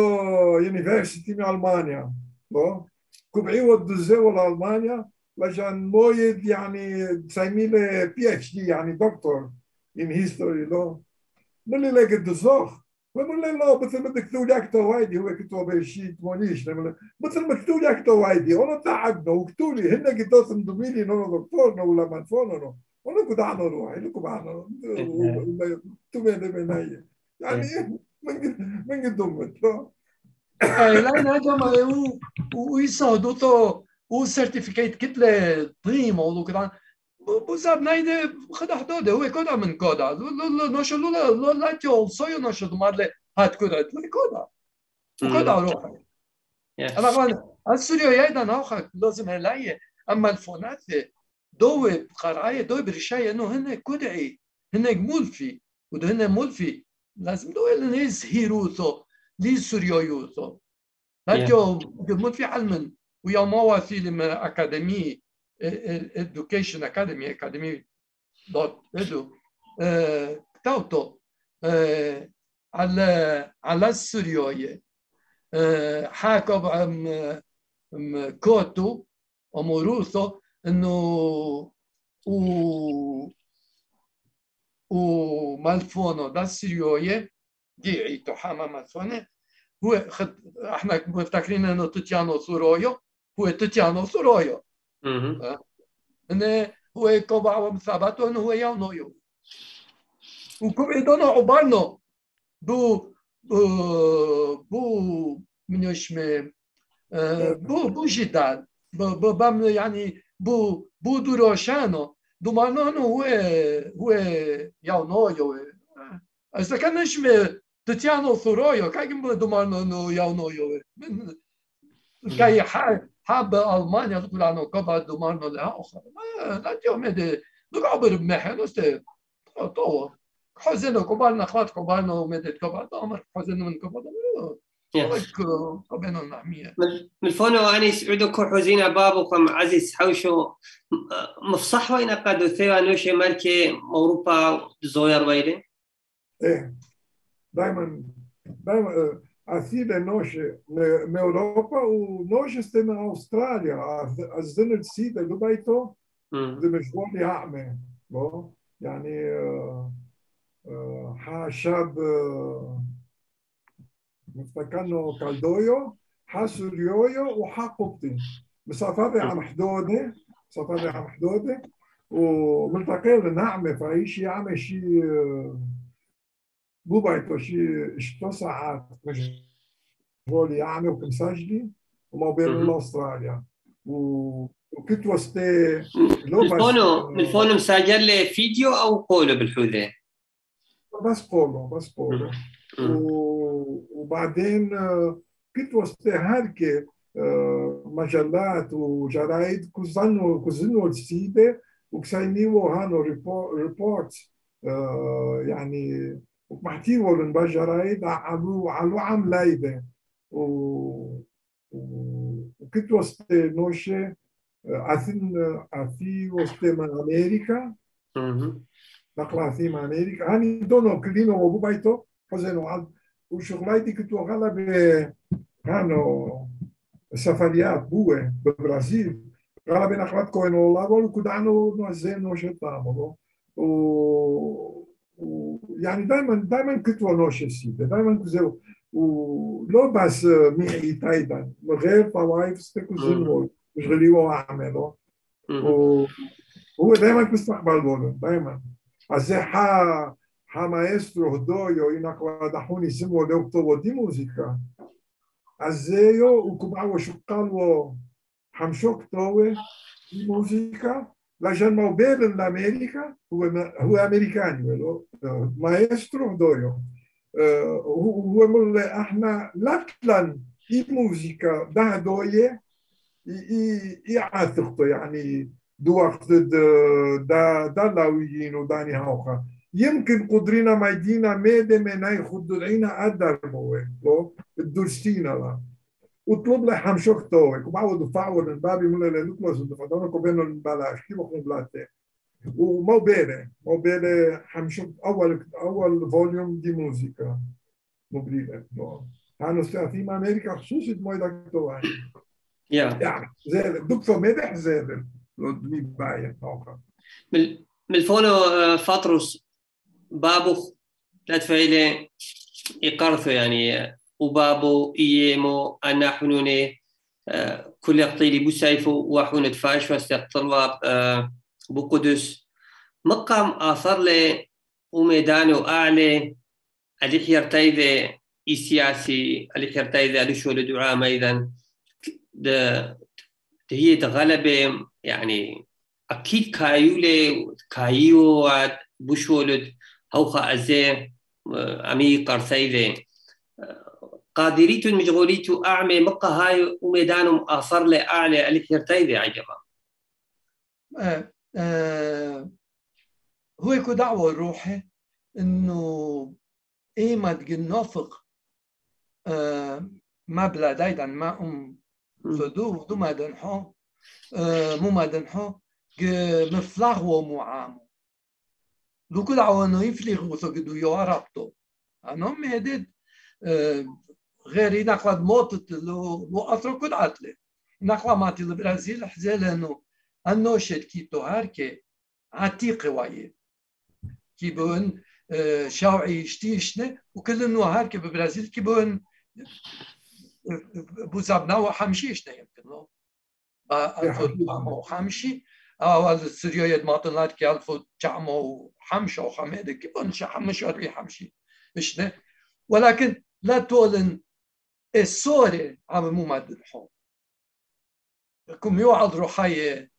يونيفرسيتي من ألمانيا. بو؟ كوبعي ودزي ولا ألمانيا. لجان مويد يعني تسمي له بي اتش دي يعني دكتور in history لو ملي لقيت دزوخ وملي لا مثل ما دكتور يكتب وايدي هو كتب شيء تمونيش. مثل ما كتب يكتب وايدي أنا تعبنا وكتولي هن قدوس مدوميني نو دكتور ولا منفونو أنا كنت اعمل روحي لكم اعمل تبين بيني يعني من من قدام
لا. لا جماعة ويسا دوتو و سيرتيفيكيت كتلة بريمو ولو كده. بوزاب نايدة خدا حدودة هو كودا من كودا. نشو لولا لا تيو صيو نشو دمار لي هات كودا. كودا. وكودا روحي. أنا قال السوريو يايدا نوخك لازم هلاية أما الفونات دوي قرعية دوي برشاية انه هن كدعي هن مولفي وده هن مولفي لازم دوي لنيز هيروثو لي سوريويوثو هاتيو مولفي علمن ويا مواثيل من أكاديمي education academy academy دوت edu كتبته على على السوريوية حاكم ام كوتو وموروثو إنه و ومالفونو دا السوريوية دي تحامى مالفوني هو خد إحنا مفتكرين إنه تيتيانو سورويو. هو تيتيانو سورويو. إنه هو كوبا ومثابته إنه هو ياونو يو وكوبا يدونو عبارنو بو بو من يشمي بو بو جدال. بو بام يعني بو بو دوروشانو دومانو هو هو ياونو يو اذا كان نشمي تتيانو ثرويو كاين دومانو نو ياونو يو كاي حاب المانيا تقول عنه كبا دومانو لا اخر لا تيوم دي عبر بمحن است تو حزن كبار نخوات كبار نو مدت كبار دامر حزن من كبار
من فونو اني سعودو كو حزينة بابو كم عزيز حوشو. مفصح وين قدو ثيوا نوشي مالكي أوروبا زوير ويلي؟
إيه. دائما دائما اثيد نوشي من أوروبا ونوشي من أستراليا. الزن السيدة اللي بيتو دي مشغول يعمل يعني ها شاب مفتكرنه كالدويو ها سوريويو وها قبطي مسافات عم حدودة مسافات عم حدودة وملتقين نعمة فأي شيء عمل شيء مو بيتو شيء اشتو ساعات مشغول يعمل وكمسجلي وما بين أستراليا. وكنت وستي
بالفونو بالفونو مسجل لي فيديو أو قولو بالحوذه
بس قولو بس قولو. وبعدين كنت وسط هركة مجلات وجرايد كوزنو كوزنو السيدة وكساينيو هانو ريبورت يعني ومحتيو الجرايد علو علو عم لايبة وكنت وسط نوشة أثن أثي وسط من أمريكا. نقل أثي من أمريكا. هاني دونو كلينو وبو بايتو حزنو عاد. وشغلاتي كنت غلب كانوا سفريات بوه بالبرازيل غلب نخلت كوين والله كنت نوزين وشطام و يعني دائما دائما كنت ونوش السيدة دائما كنت ولو بس ميعي تايدا من غير طوائف ستكو زنو مش غليو اعمله وهو دائما بيستقبل بولن دائما אז há maestros doyo inakwadaxuni simwo leuctobo di música azeyo ukubawo shuqanwo hamshok towe di música لجان موبيل لامريكا هو هو امريكاني ولو مايسترو دويو هو يقول إحنا لاتلان اي موزيكا ده دويه اي عاتقته يعني دو وقت دا دا لاويين وداني هاوخا يمكن قدرنا ميدينا ميدة مناي خدرينا أدر موه لو؟ الدرستينا لا. وطلب لي حمشوك توك وبعود دفعوا من بابي ملا لنكلوس دفعونا كوبينو البلاش كيف اخو بلاتي. ومو بيلي مو بيلي حمشوك أول أول فوليوم دي موزيكا. مبريلة هانو في أمريكا خصوصي موي داك تواني
يا.
زي دكتور مدح زي لو دمي باين
من الفونو فاطروس بابو لا تفعيله يقرثو يعني. وبابو إيمو أنا حنوني كل قطيلي بو سايفو وحون فاش واستقطلوا بو قدس مقام آثر لي وميدانو أعلى اللي حيرتايذة السياسي اللي حيرتايذة اللي شو لدعاء ده هي غلبة يعني أكيد كايولة كايو بوشولد هوخا أزي أمي قرثيذة قادريتو مشغوليتو أعمي مقا هاي وميدانم آثر لي أعلى اللي حيرتايذة عجبا.
آه آه هو يكو دعوة الروحي انه ايما تجنافق آه ما بلا دايدا ما أم صدور دو ما دنحو مو مدن حو مفلغ ومعامو لو كل عوانو يفلغو ثو قدو يو عربتو أنا مهدد غير نقلد موتت لو أثرو كد عتلي نقلا ماتي البرازيل حزيل أنه أنه شد كي هاركي عتيق وايه كي بون شاوعي شتيشنه وكل انه هاركي ببرازيل كي بون بوزابنا وحمشيشنه يمكن لو حمشي اول سرياية ماتنات كي الفو جعمو حمشة وحميدة كي بون حمش وربي حمشي مشنه ولكن لا تولن السوري عم مو ماد الحوم كم يوعد روحية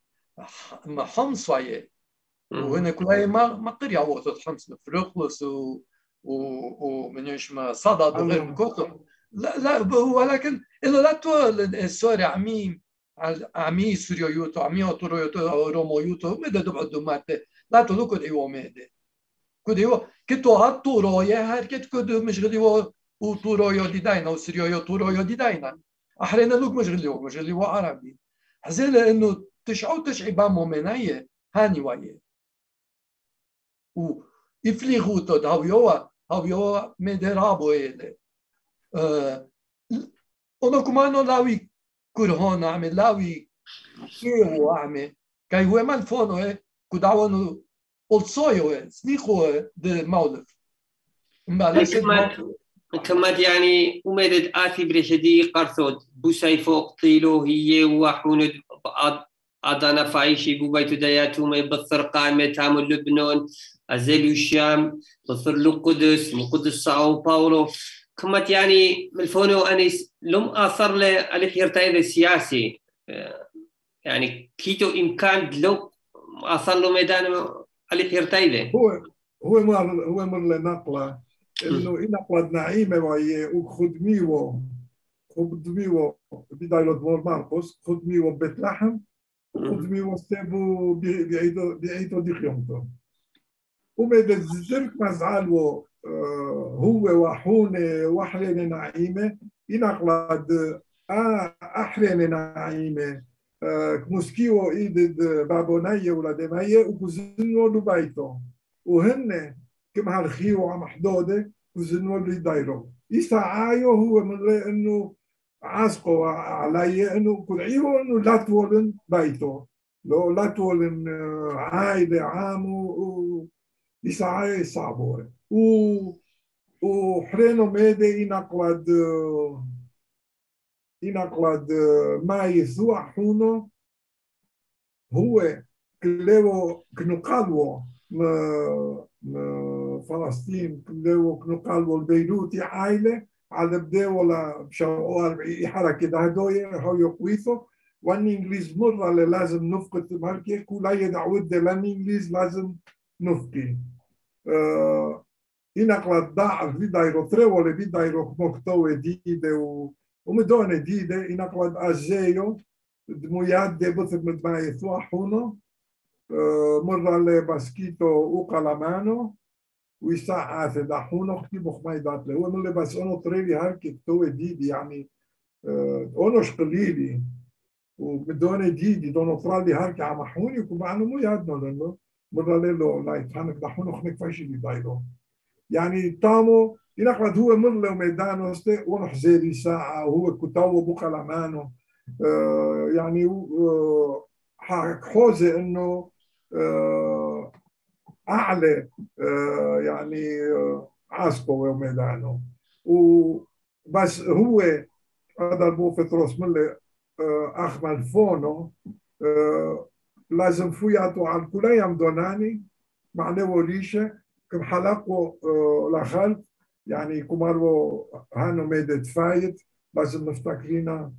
حمص وياه وهنا كلها ما ما قرية وقت حمص مفرخلص و ومن إيش ما صدد وغير كتب لا لا ولكن الا لا تولن السوري عميم amici su di aiuto, a mio tu aiuto, romo aiuto, me da dova dumate, la to luko de omede. Kudevo, che to a tu roje, herket kudu mishgadivo u tu rojo didajna, u siriojo tu rojo didajna. أحرينا لوك مش غليوك مش غليوك عربي حزيلة لأنه تشعو تشعي بامو مناية هاني واية و إفليغو تود هاو يوا هاو يوا مدرابو إيدي أه... أنا كمانو لاوي ame lawi kiu ame kai hue mal fono e kudawano olsoyo e snicho de maulef
كمات يعني ومدد آتي برشدي قرثود. بوساي فوق طيلو هي وحوند أدانا فايشي بوبيتو دياتو ما يبثر قائمة تامل لبنان أزيليو الشام بثر له قدس من قدس ساو باولو. كمات يعني ملفونو أنيس لم أثر للحيرتين السياسي يعني كيتو إمكان لو أثر له ميدان الحيرتين
هو هو مر هو مر لنقله إنه نقلة نعيمة وهي وخدميو خدميو بداية دمور ماركوس خدميو بيت لحم خدميو ستيبو بعيدو بعيدو ديخيومتو ومدى الزرك مزعلو هو وحونة وحرين نعيمة ينقلد أحرين نعيمة. كمسكيو إيد بابونية ولا دمية وكزنو لبيتو وهن كم هالخيو عم حدودة كزنو اللي دايرو يسعايو هو من غير إنه عاسقو علي إنه كدعيه إنه لا تولن بيتو لو لا تولن عائلة عامو يسعاي صعبو o, o Reno Mede inaklad inaklad mais o ahuno هو كلو كنقالو فلسطين كلو كنقالو البيروتي عائلة على بدا ولا بشو أربعي حركة هدوية هو يقويثو وان انجليز مرة لازم نفقد ماركي كولا يدعود لأن انجليز لازم نفقد أه inakla da vidajro trebole vidajro kmoktowe dide u ديدة إنقلد أجيو دمويات دي بثر مدماي ثواحونو مرة لباسكيتو وقلمانو ويساعة دحونو ختي بخماي دات له ومن بس أنا طريلي هاركي كتوه ديدي يعني أونوش قليلي ومدونة ديدي دونو طرالي هاركي عمحوني وكمعنو مو يادنو لأنه مرة ليلو لا يتحنك دحونو خنك فايشي دي دايلو يعني تامو ينقلد هو مرله وميدانه است ونحزيري ساعة وهو كتاو بقى لمانه آه يعني آه حوزة إنه آه أعلى يعني عاسكو وميدانه وبس هو هذا بو فتروس مله آه أخمل فونو لازم فوياتو على كل يوم دوناني معناه وريشه كم حلقوا لخلف. يعني كمارو هانو ميدت فايت. لازم نفتكرينا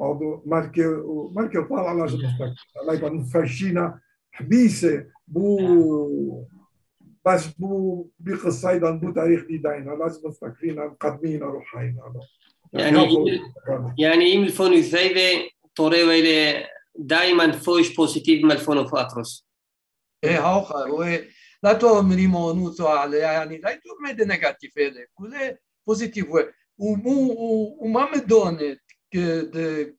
عضو ماركي ماركي طالع لازم نفتكر لايك نفشينا. حبيسة بو بس بو بقصة أيضا بو تاريخ دي داينا لازم نفتكرينا مقدمين روحينا
يعني يعني يم الفون يثيبه طوري ويلي دائما فوش بوزيتيف من الفون فاتروس
إيه هاو لا تؤمني نوتو على يعني لا تؤمن نيجاتيف كله بوزيتيف ومو وما مدونت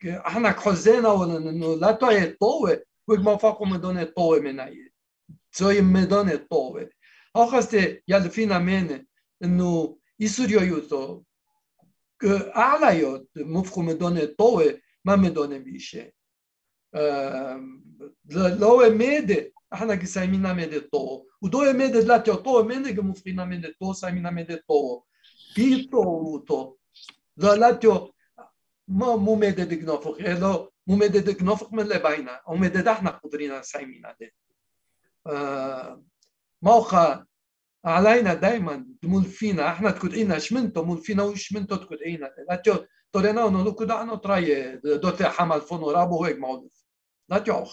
إحنا خزينا ولا انه لا توي طوه وما فاقو مدون طوه من اي زي مدون طوه هاخسته يال فينا من انه يسوريو يوتو اعلى يوت مفخو مدون طوه ما مدون بيشه لو ميد إحنا كسايمينا ميد طوه ودو ميد لا تو ميد مفخينا ميد طوه سايمينا ميد طوه بيتو تو لا لا تو ما مو مدد جنوفق إلا مو مدد جنوفق من لبينا أو مدد إحنا قدرين سايمين عليه آه موقع علينا دائما تمول فينا إحنا تكدعينا شمنتو مول فينا وشمنتو تكدعينا لا تيو تورينا انه لو كدعنا تراي دوتي حمل فونو رابو هيك مولف لا تيو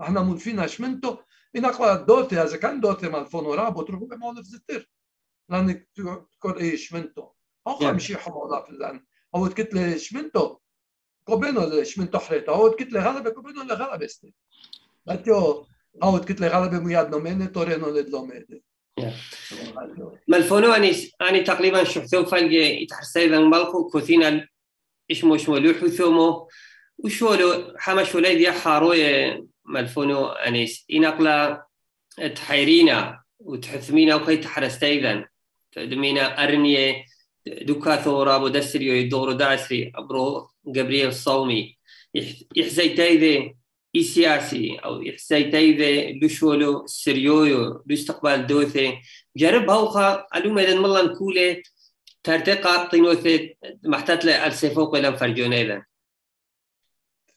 إحنا مول فينا شمنتو إن أقوى دوتي إذا كان دوتي مال فونو رابو تروحوا بمولف زتر لأنك تكون إيش منتو أخا مشي حمولا في اللان أو تكتله شمنتو كوبينو شمنتو حريتا أو تكتله غلبة كوبينو لغلبة استي لاتيو أو تكتله غلبة مياد نوميني تورينو لدلوميني
ملفونو اني اني تقريبا شفتو فالجي يتحرسي ذن بالكو كوثينا اسمه اسمه لوحو ثومو وشولو حمشو ليدي حاروي ملفونو أنيس. إنقلا تحيرينا وتحثمينا وكي ذن تدمينا أرنية دوكا ثورا بودسريو يدورو داسري أبرو جبريل صومي يحزي تايذي إي سياسي أو يحزي تايذي لشولو سريويو لاستقبال دوثي. جرب هوخا ألو ميدان ملان كولي ترتقى طينوثي محتات السيفوق لم فرجوني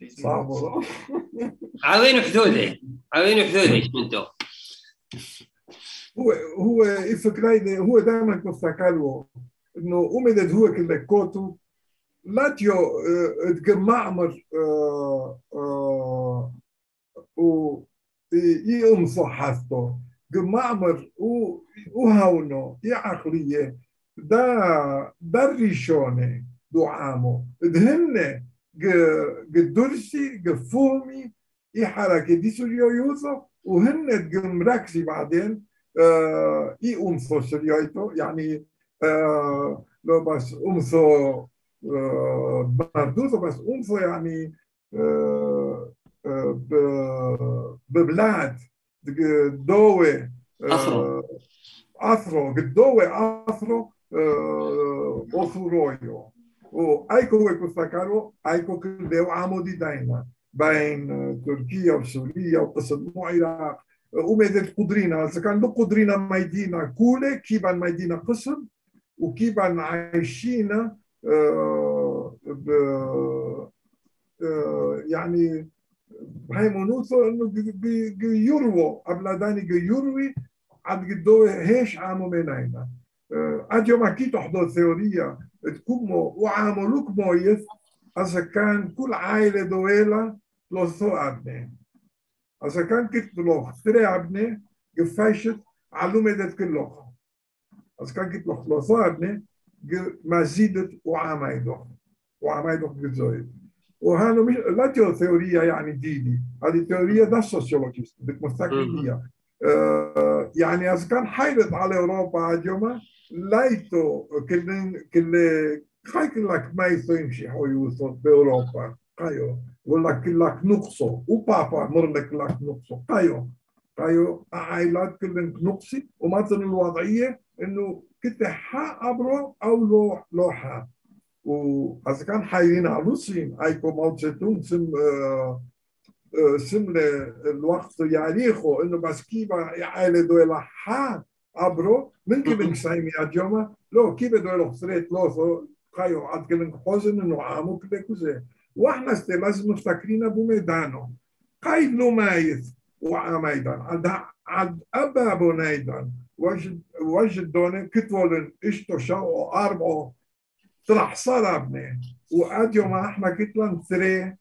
صعب <laughs>
عوين حدودي عوين حدودي إيش منتو
هو هو الفكرة هو دائما كفتكالو إنه امدد هو كل كوتو لاتيو تجمعمر و يمصح حثو جمعمر وهونو عقلية دا دريشوني دعامو. دهن قدرسي قفومي اي حركة دي سوريو يوزو وهن مركزي بعدين اي امصو سريويتو يعني لو بس أمثو بردوثو بس أمثو يعني ببلاد دوي
أثرو
أثرو قدوي أثرو أثرويو وأيكو ويكو سكارو أيكو كل عمودي دايما بين تركيا وسوريا وقصة مو العراق ومدت قدرينا إذا كان قدرينا ميدينا كولة كيبان ميدينا قسم وكيف عايشين يعني هاي منوثو انه يروى قبل داني يروي عد قدو هيش عامو مناينا آه، اليوم أكيد تحضر ثيورية تكمو وعاملوك مويس إذا كان كل عائلة دويلة لوثو أبناء. إذا كان كيف تلوخ ثري أبناء قفاشت علومه ذات كل لوخ إذا كان كيف تلوخ لوثو أبناء مزيدت وعمايدوخ وعمايدوخ بالزويد وهذا مش لا ثيورية يعني ديني. هذه ثيورية سوسيولوجيست السوسيولوجيست مستقبليه يعني إذا كان حيرت على أوروبا جماعة لايتو كل كل خاي لك ما يمشي هو يوصل بأوروبا. قايو. ولا كلك نقصه وبابا مرلك لك نقصه قايو. قايو. عائلات كلن نقصي. ومثلا الوضعية إنه كنت حا أبرو أو لو لوحة واذا كان حيين عروسين ايكو ماو سم آه سم الوقت ياريخو انه بس عائلة دولا حا ابرو من كيبن سايمي اجوما لو كيبا دولا خسريت لوثو قايو عاد كلن حوزن انه عامو كده كوزي. وإحنا لازم مفتكرين أبو ميدانو. قايد لو مايث وعميدان عاد عاد أبا بونيدان وجد وجد دوني كتولن إشتو شو أربعو طلع صار أبني. واديو ما إحنا كتلن ثري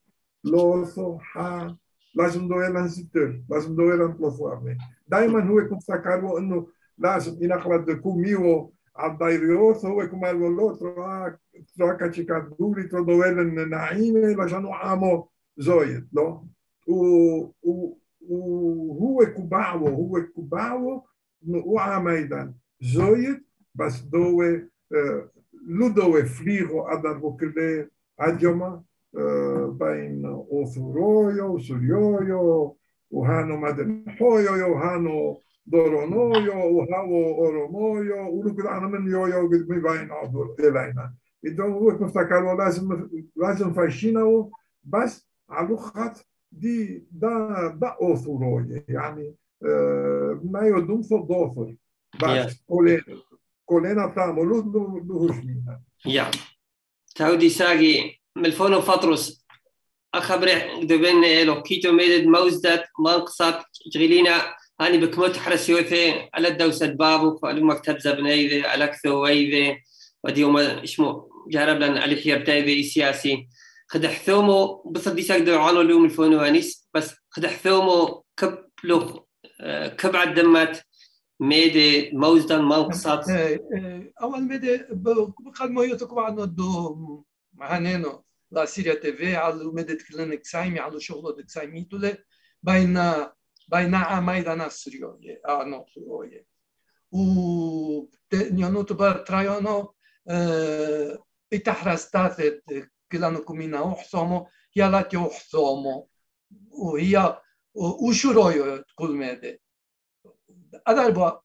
لوثو حا لازم دويلن ستر لازم ثلاثة ابني دائما هو يكون فكروا إنه لازم ينقل دكو ميو على الدايريوث هو يكون مالو لو ترا ترا كاتشيكات دوري ترا دويلن نعيمة لجانو عامو زويد لو؟ وهو كوباو هو كوباو نوع ميدان زويد بس دوه لو دوه فليغو ادر وكله اديوما بين أوثورويو وسوريويو وهانو مدن حويو وهانو دورونويو وهاو أورومويو ولكل أنا من يويو قد مي باين عبر إلينا إذا هو مفتكروا لازم لازم فايشينه بس على خط دي دا دا أوثوروي يعني ما يدوم في الضوفر بس كولينا كولينا تعملوا له شمينا
يا تاودي ساقي ملفونو فطرس أخبر دبن إلو كيتو ميدد موزدت منقصت جغيلينا هاني بكموت حرسيوثي على الدوسة بابو على مكتب زبنيذي على كثويذي ودي يوم اسمه جارب لن علي حيرتايذي سياسي. خد حثومو بصدي ساقدر عنو اليوم الفونوانيس بس خد حثومو كبلو كب عدمت ميدي موزدن منقصت
أول ميدي بقال ما يتكب عنو دو معنينو سيريا تي في على ميدي تكلنك سايمي على شغلو دك سايمي تولي بين بين عاميدا نسريوي آنو سروي و نيونو تبار ترايونو اتحرستات كلانو كمينا وحصومو يلا تي وحصومو وهي وشرويو كل ميدي أدربا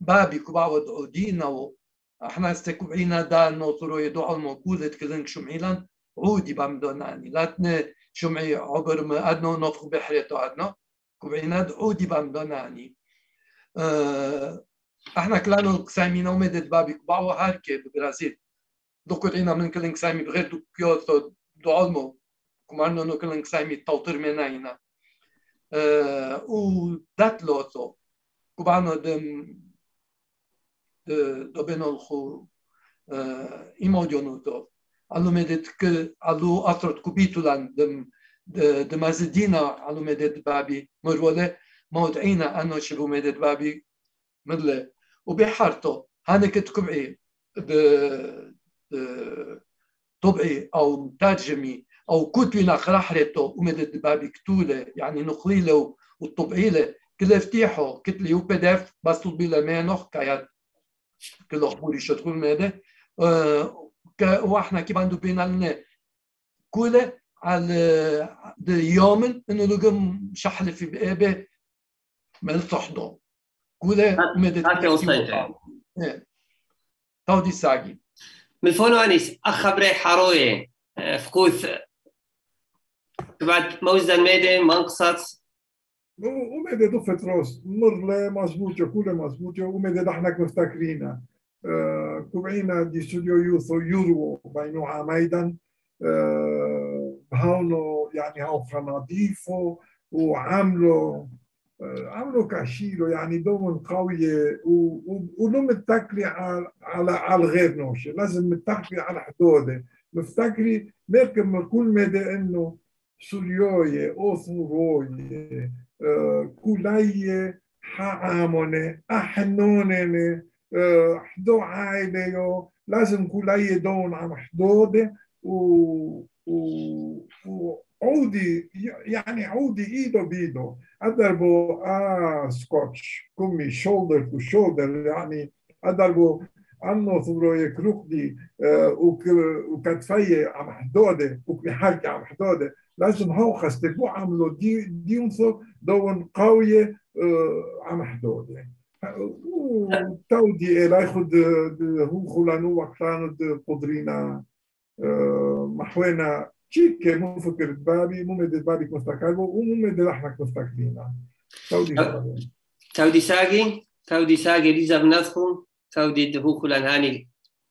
بابي كباود أودينا و إحنا استكوعينا دا نوصرو يدعو الموكولة كلنك شمعيلان عودي بامدوناني لاتنا شمعي عبر ما أدنو نفخ بحريتو أدنو كوعينا عودي بامدوناني أه إحنا كلانو كسامي نومدت بابي كباو هاركي ببرازيل دوكوعينا من كلنك سامي بغير دو كيوتو دو علمو كمارنو نو كلنك سامي توتر مناينا أه و دات لوتو كوبانو دم dobbiano uh, imodionuto alumedet că alu atrot kubitulan dem de de mazedina alumedet babi مرولة موضعينا أنه شبو مدد بابي مدلة وبحارته كتكبعي ب طبعي أو ترجمي أو كتبنا خرحرته ومدد بابي كتولة يعني نخليله والطبعيله كل افتيحه كتلي اف بس تطبي لمانوخ كايات كل شتكون ماده وإحنا كيف عنده بين لنا كل على يوم انه لقم شحل في بقابه من صحنه كل ماده تودي ساقي
من فونو انيس اخبري حرويه فكوث بعد موزة الميدة منقصت
ومدد ضفت راس مرلة مظبوطة كلها مظبوطة ومدد إحنا مفتكرينها دي استوديو يوثو يورو بينو عاميدا آه هاونو يعني هاو خناديفو وعملوا آه عملوا كاشيلو يعني دون قوية ولو متكلي على على الغير نوشة لازم متكلي على حدوده مفتكري مركب كل مدى انه سوريوية اوثوروية كولي حامونه احنوننه حدو عائلة لازم كولي دون عم حدوده و وعودي يعني عودي ايده بيده اضربه آه سكوتش كمي شولدر تو شولدر يعني اضربه عنه ثبرو كروكدي وكتفيه عم حدوده وكحكي عم حدوده لازم هو خستبو عملوا دي ديونثو دون قوية عم حدود وتودي إلى ياخد هو خلانو وقتانو قدرينا محوينا تشيك مو فكر بابي مو مدد بابي مستقبل ومو مدد إحنا مستقبلنا تودي
تودي ساقي تودي ساقي ليزا بنادخو تودي دهو خلان هاني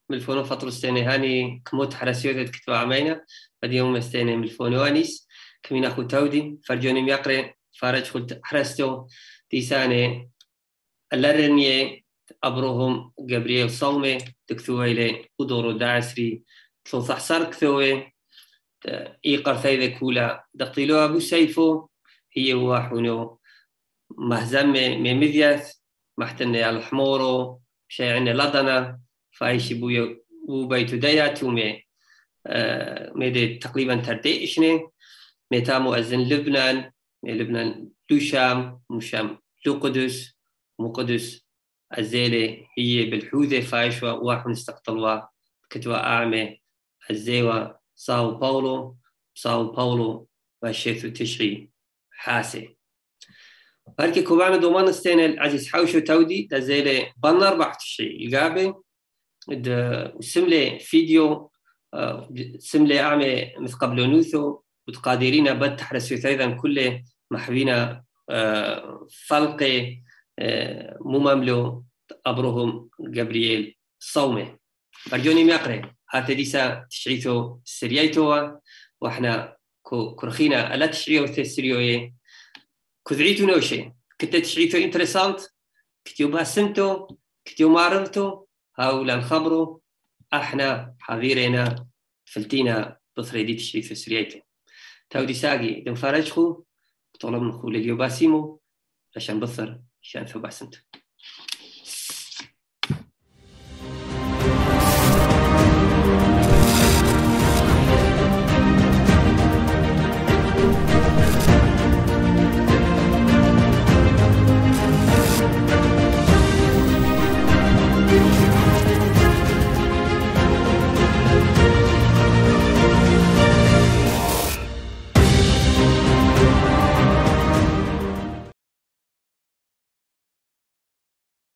من الفونو فطر السنة هاني كموت حرسيوت كتبوا عمينا قد يوم استينا من الفونوانيس كمين أخو تودي فرجوني ميقري فارج خلت حرستو تيساني اللرنية أبروهم جبريل صومي تكثوي لي ودورو دعسري تلوثح صار كثوي إيقر ثيذا كولا. دقتلو أبو سيفو هي واحونو مهزمة ممذيث محتني على الحمورو شيء عنا لدنا فايش بويا وبيتو دياتو مي آه ميدي تقريبا ترديشني ميتا مؤذن لبنان لبنان لو شام مو شام لو قدس مو قدس الزيلة هي بالحوذة فايشوا واحد استقتلوا كتوا أعمى. الزيوة ساو باولو ساو باولو وشيثو تشعي حاسي هركي كوبانا دومان ستين العزيز حوشو تودي تزيلي بانر بعد الشيء يقابي سملي فيديو سملي أعمي مثل قبل نوثو وتقادرين بد تحرسو أيضا كل محبينا فلقي مماملو أبرهم جبريل صومه. فرجوني ميقري هاتا ديسا تشعيثو سريايتو وإحنا كرخينا ألا تشعيو تسريو كذعيتو نوشي. كنت تشعيثو انترسانت كتيو باسنتو كتيو معرضتو هاولا نخبرو أحنا حضيرنا فلتينا بثريدي تشعيثو سريايتو تاو دي ساقي دم فرجخو طلب من خولي اليو باسيمو عشان بثر عشان ثو باسنتو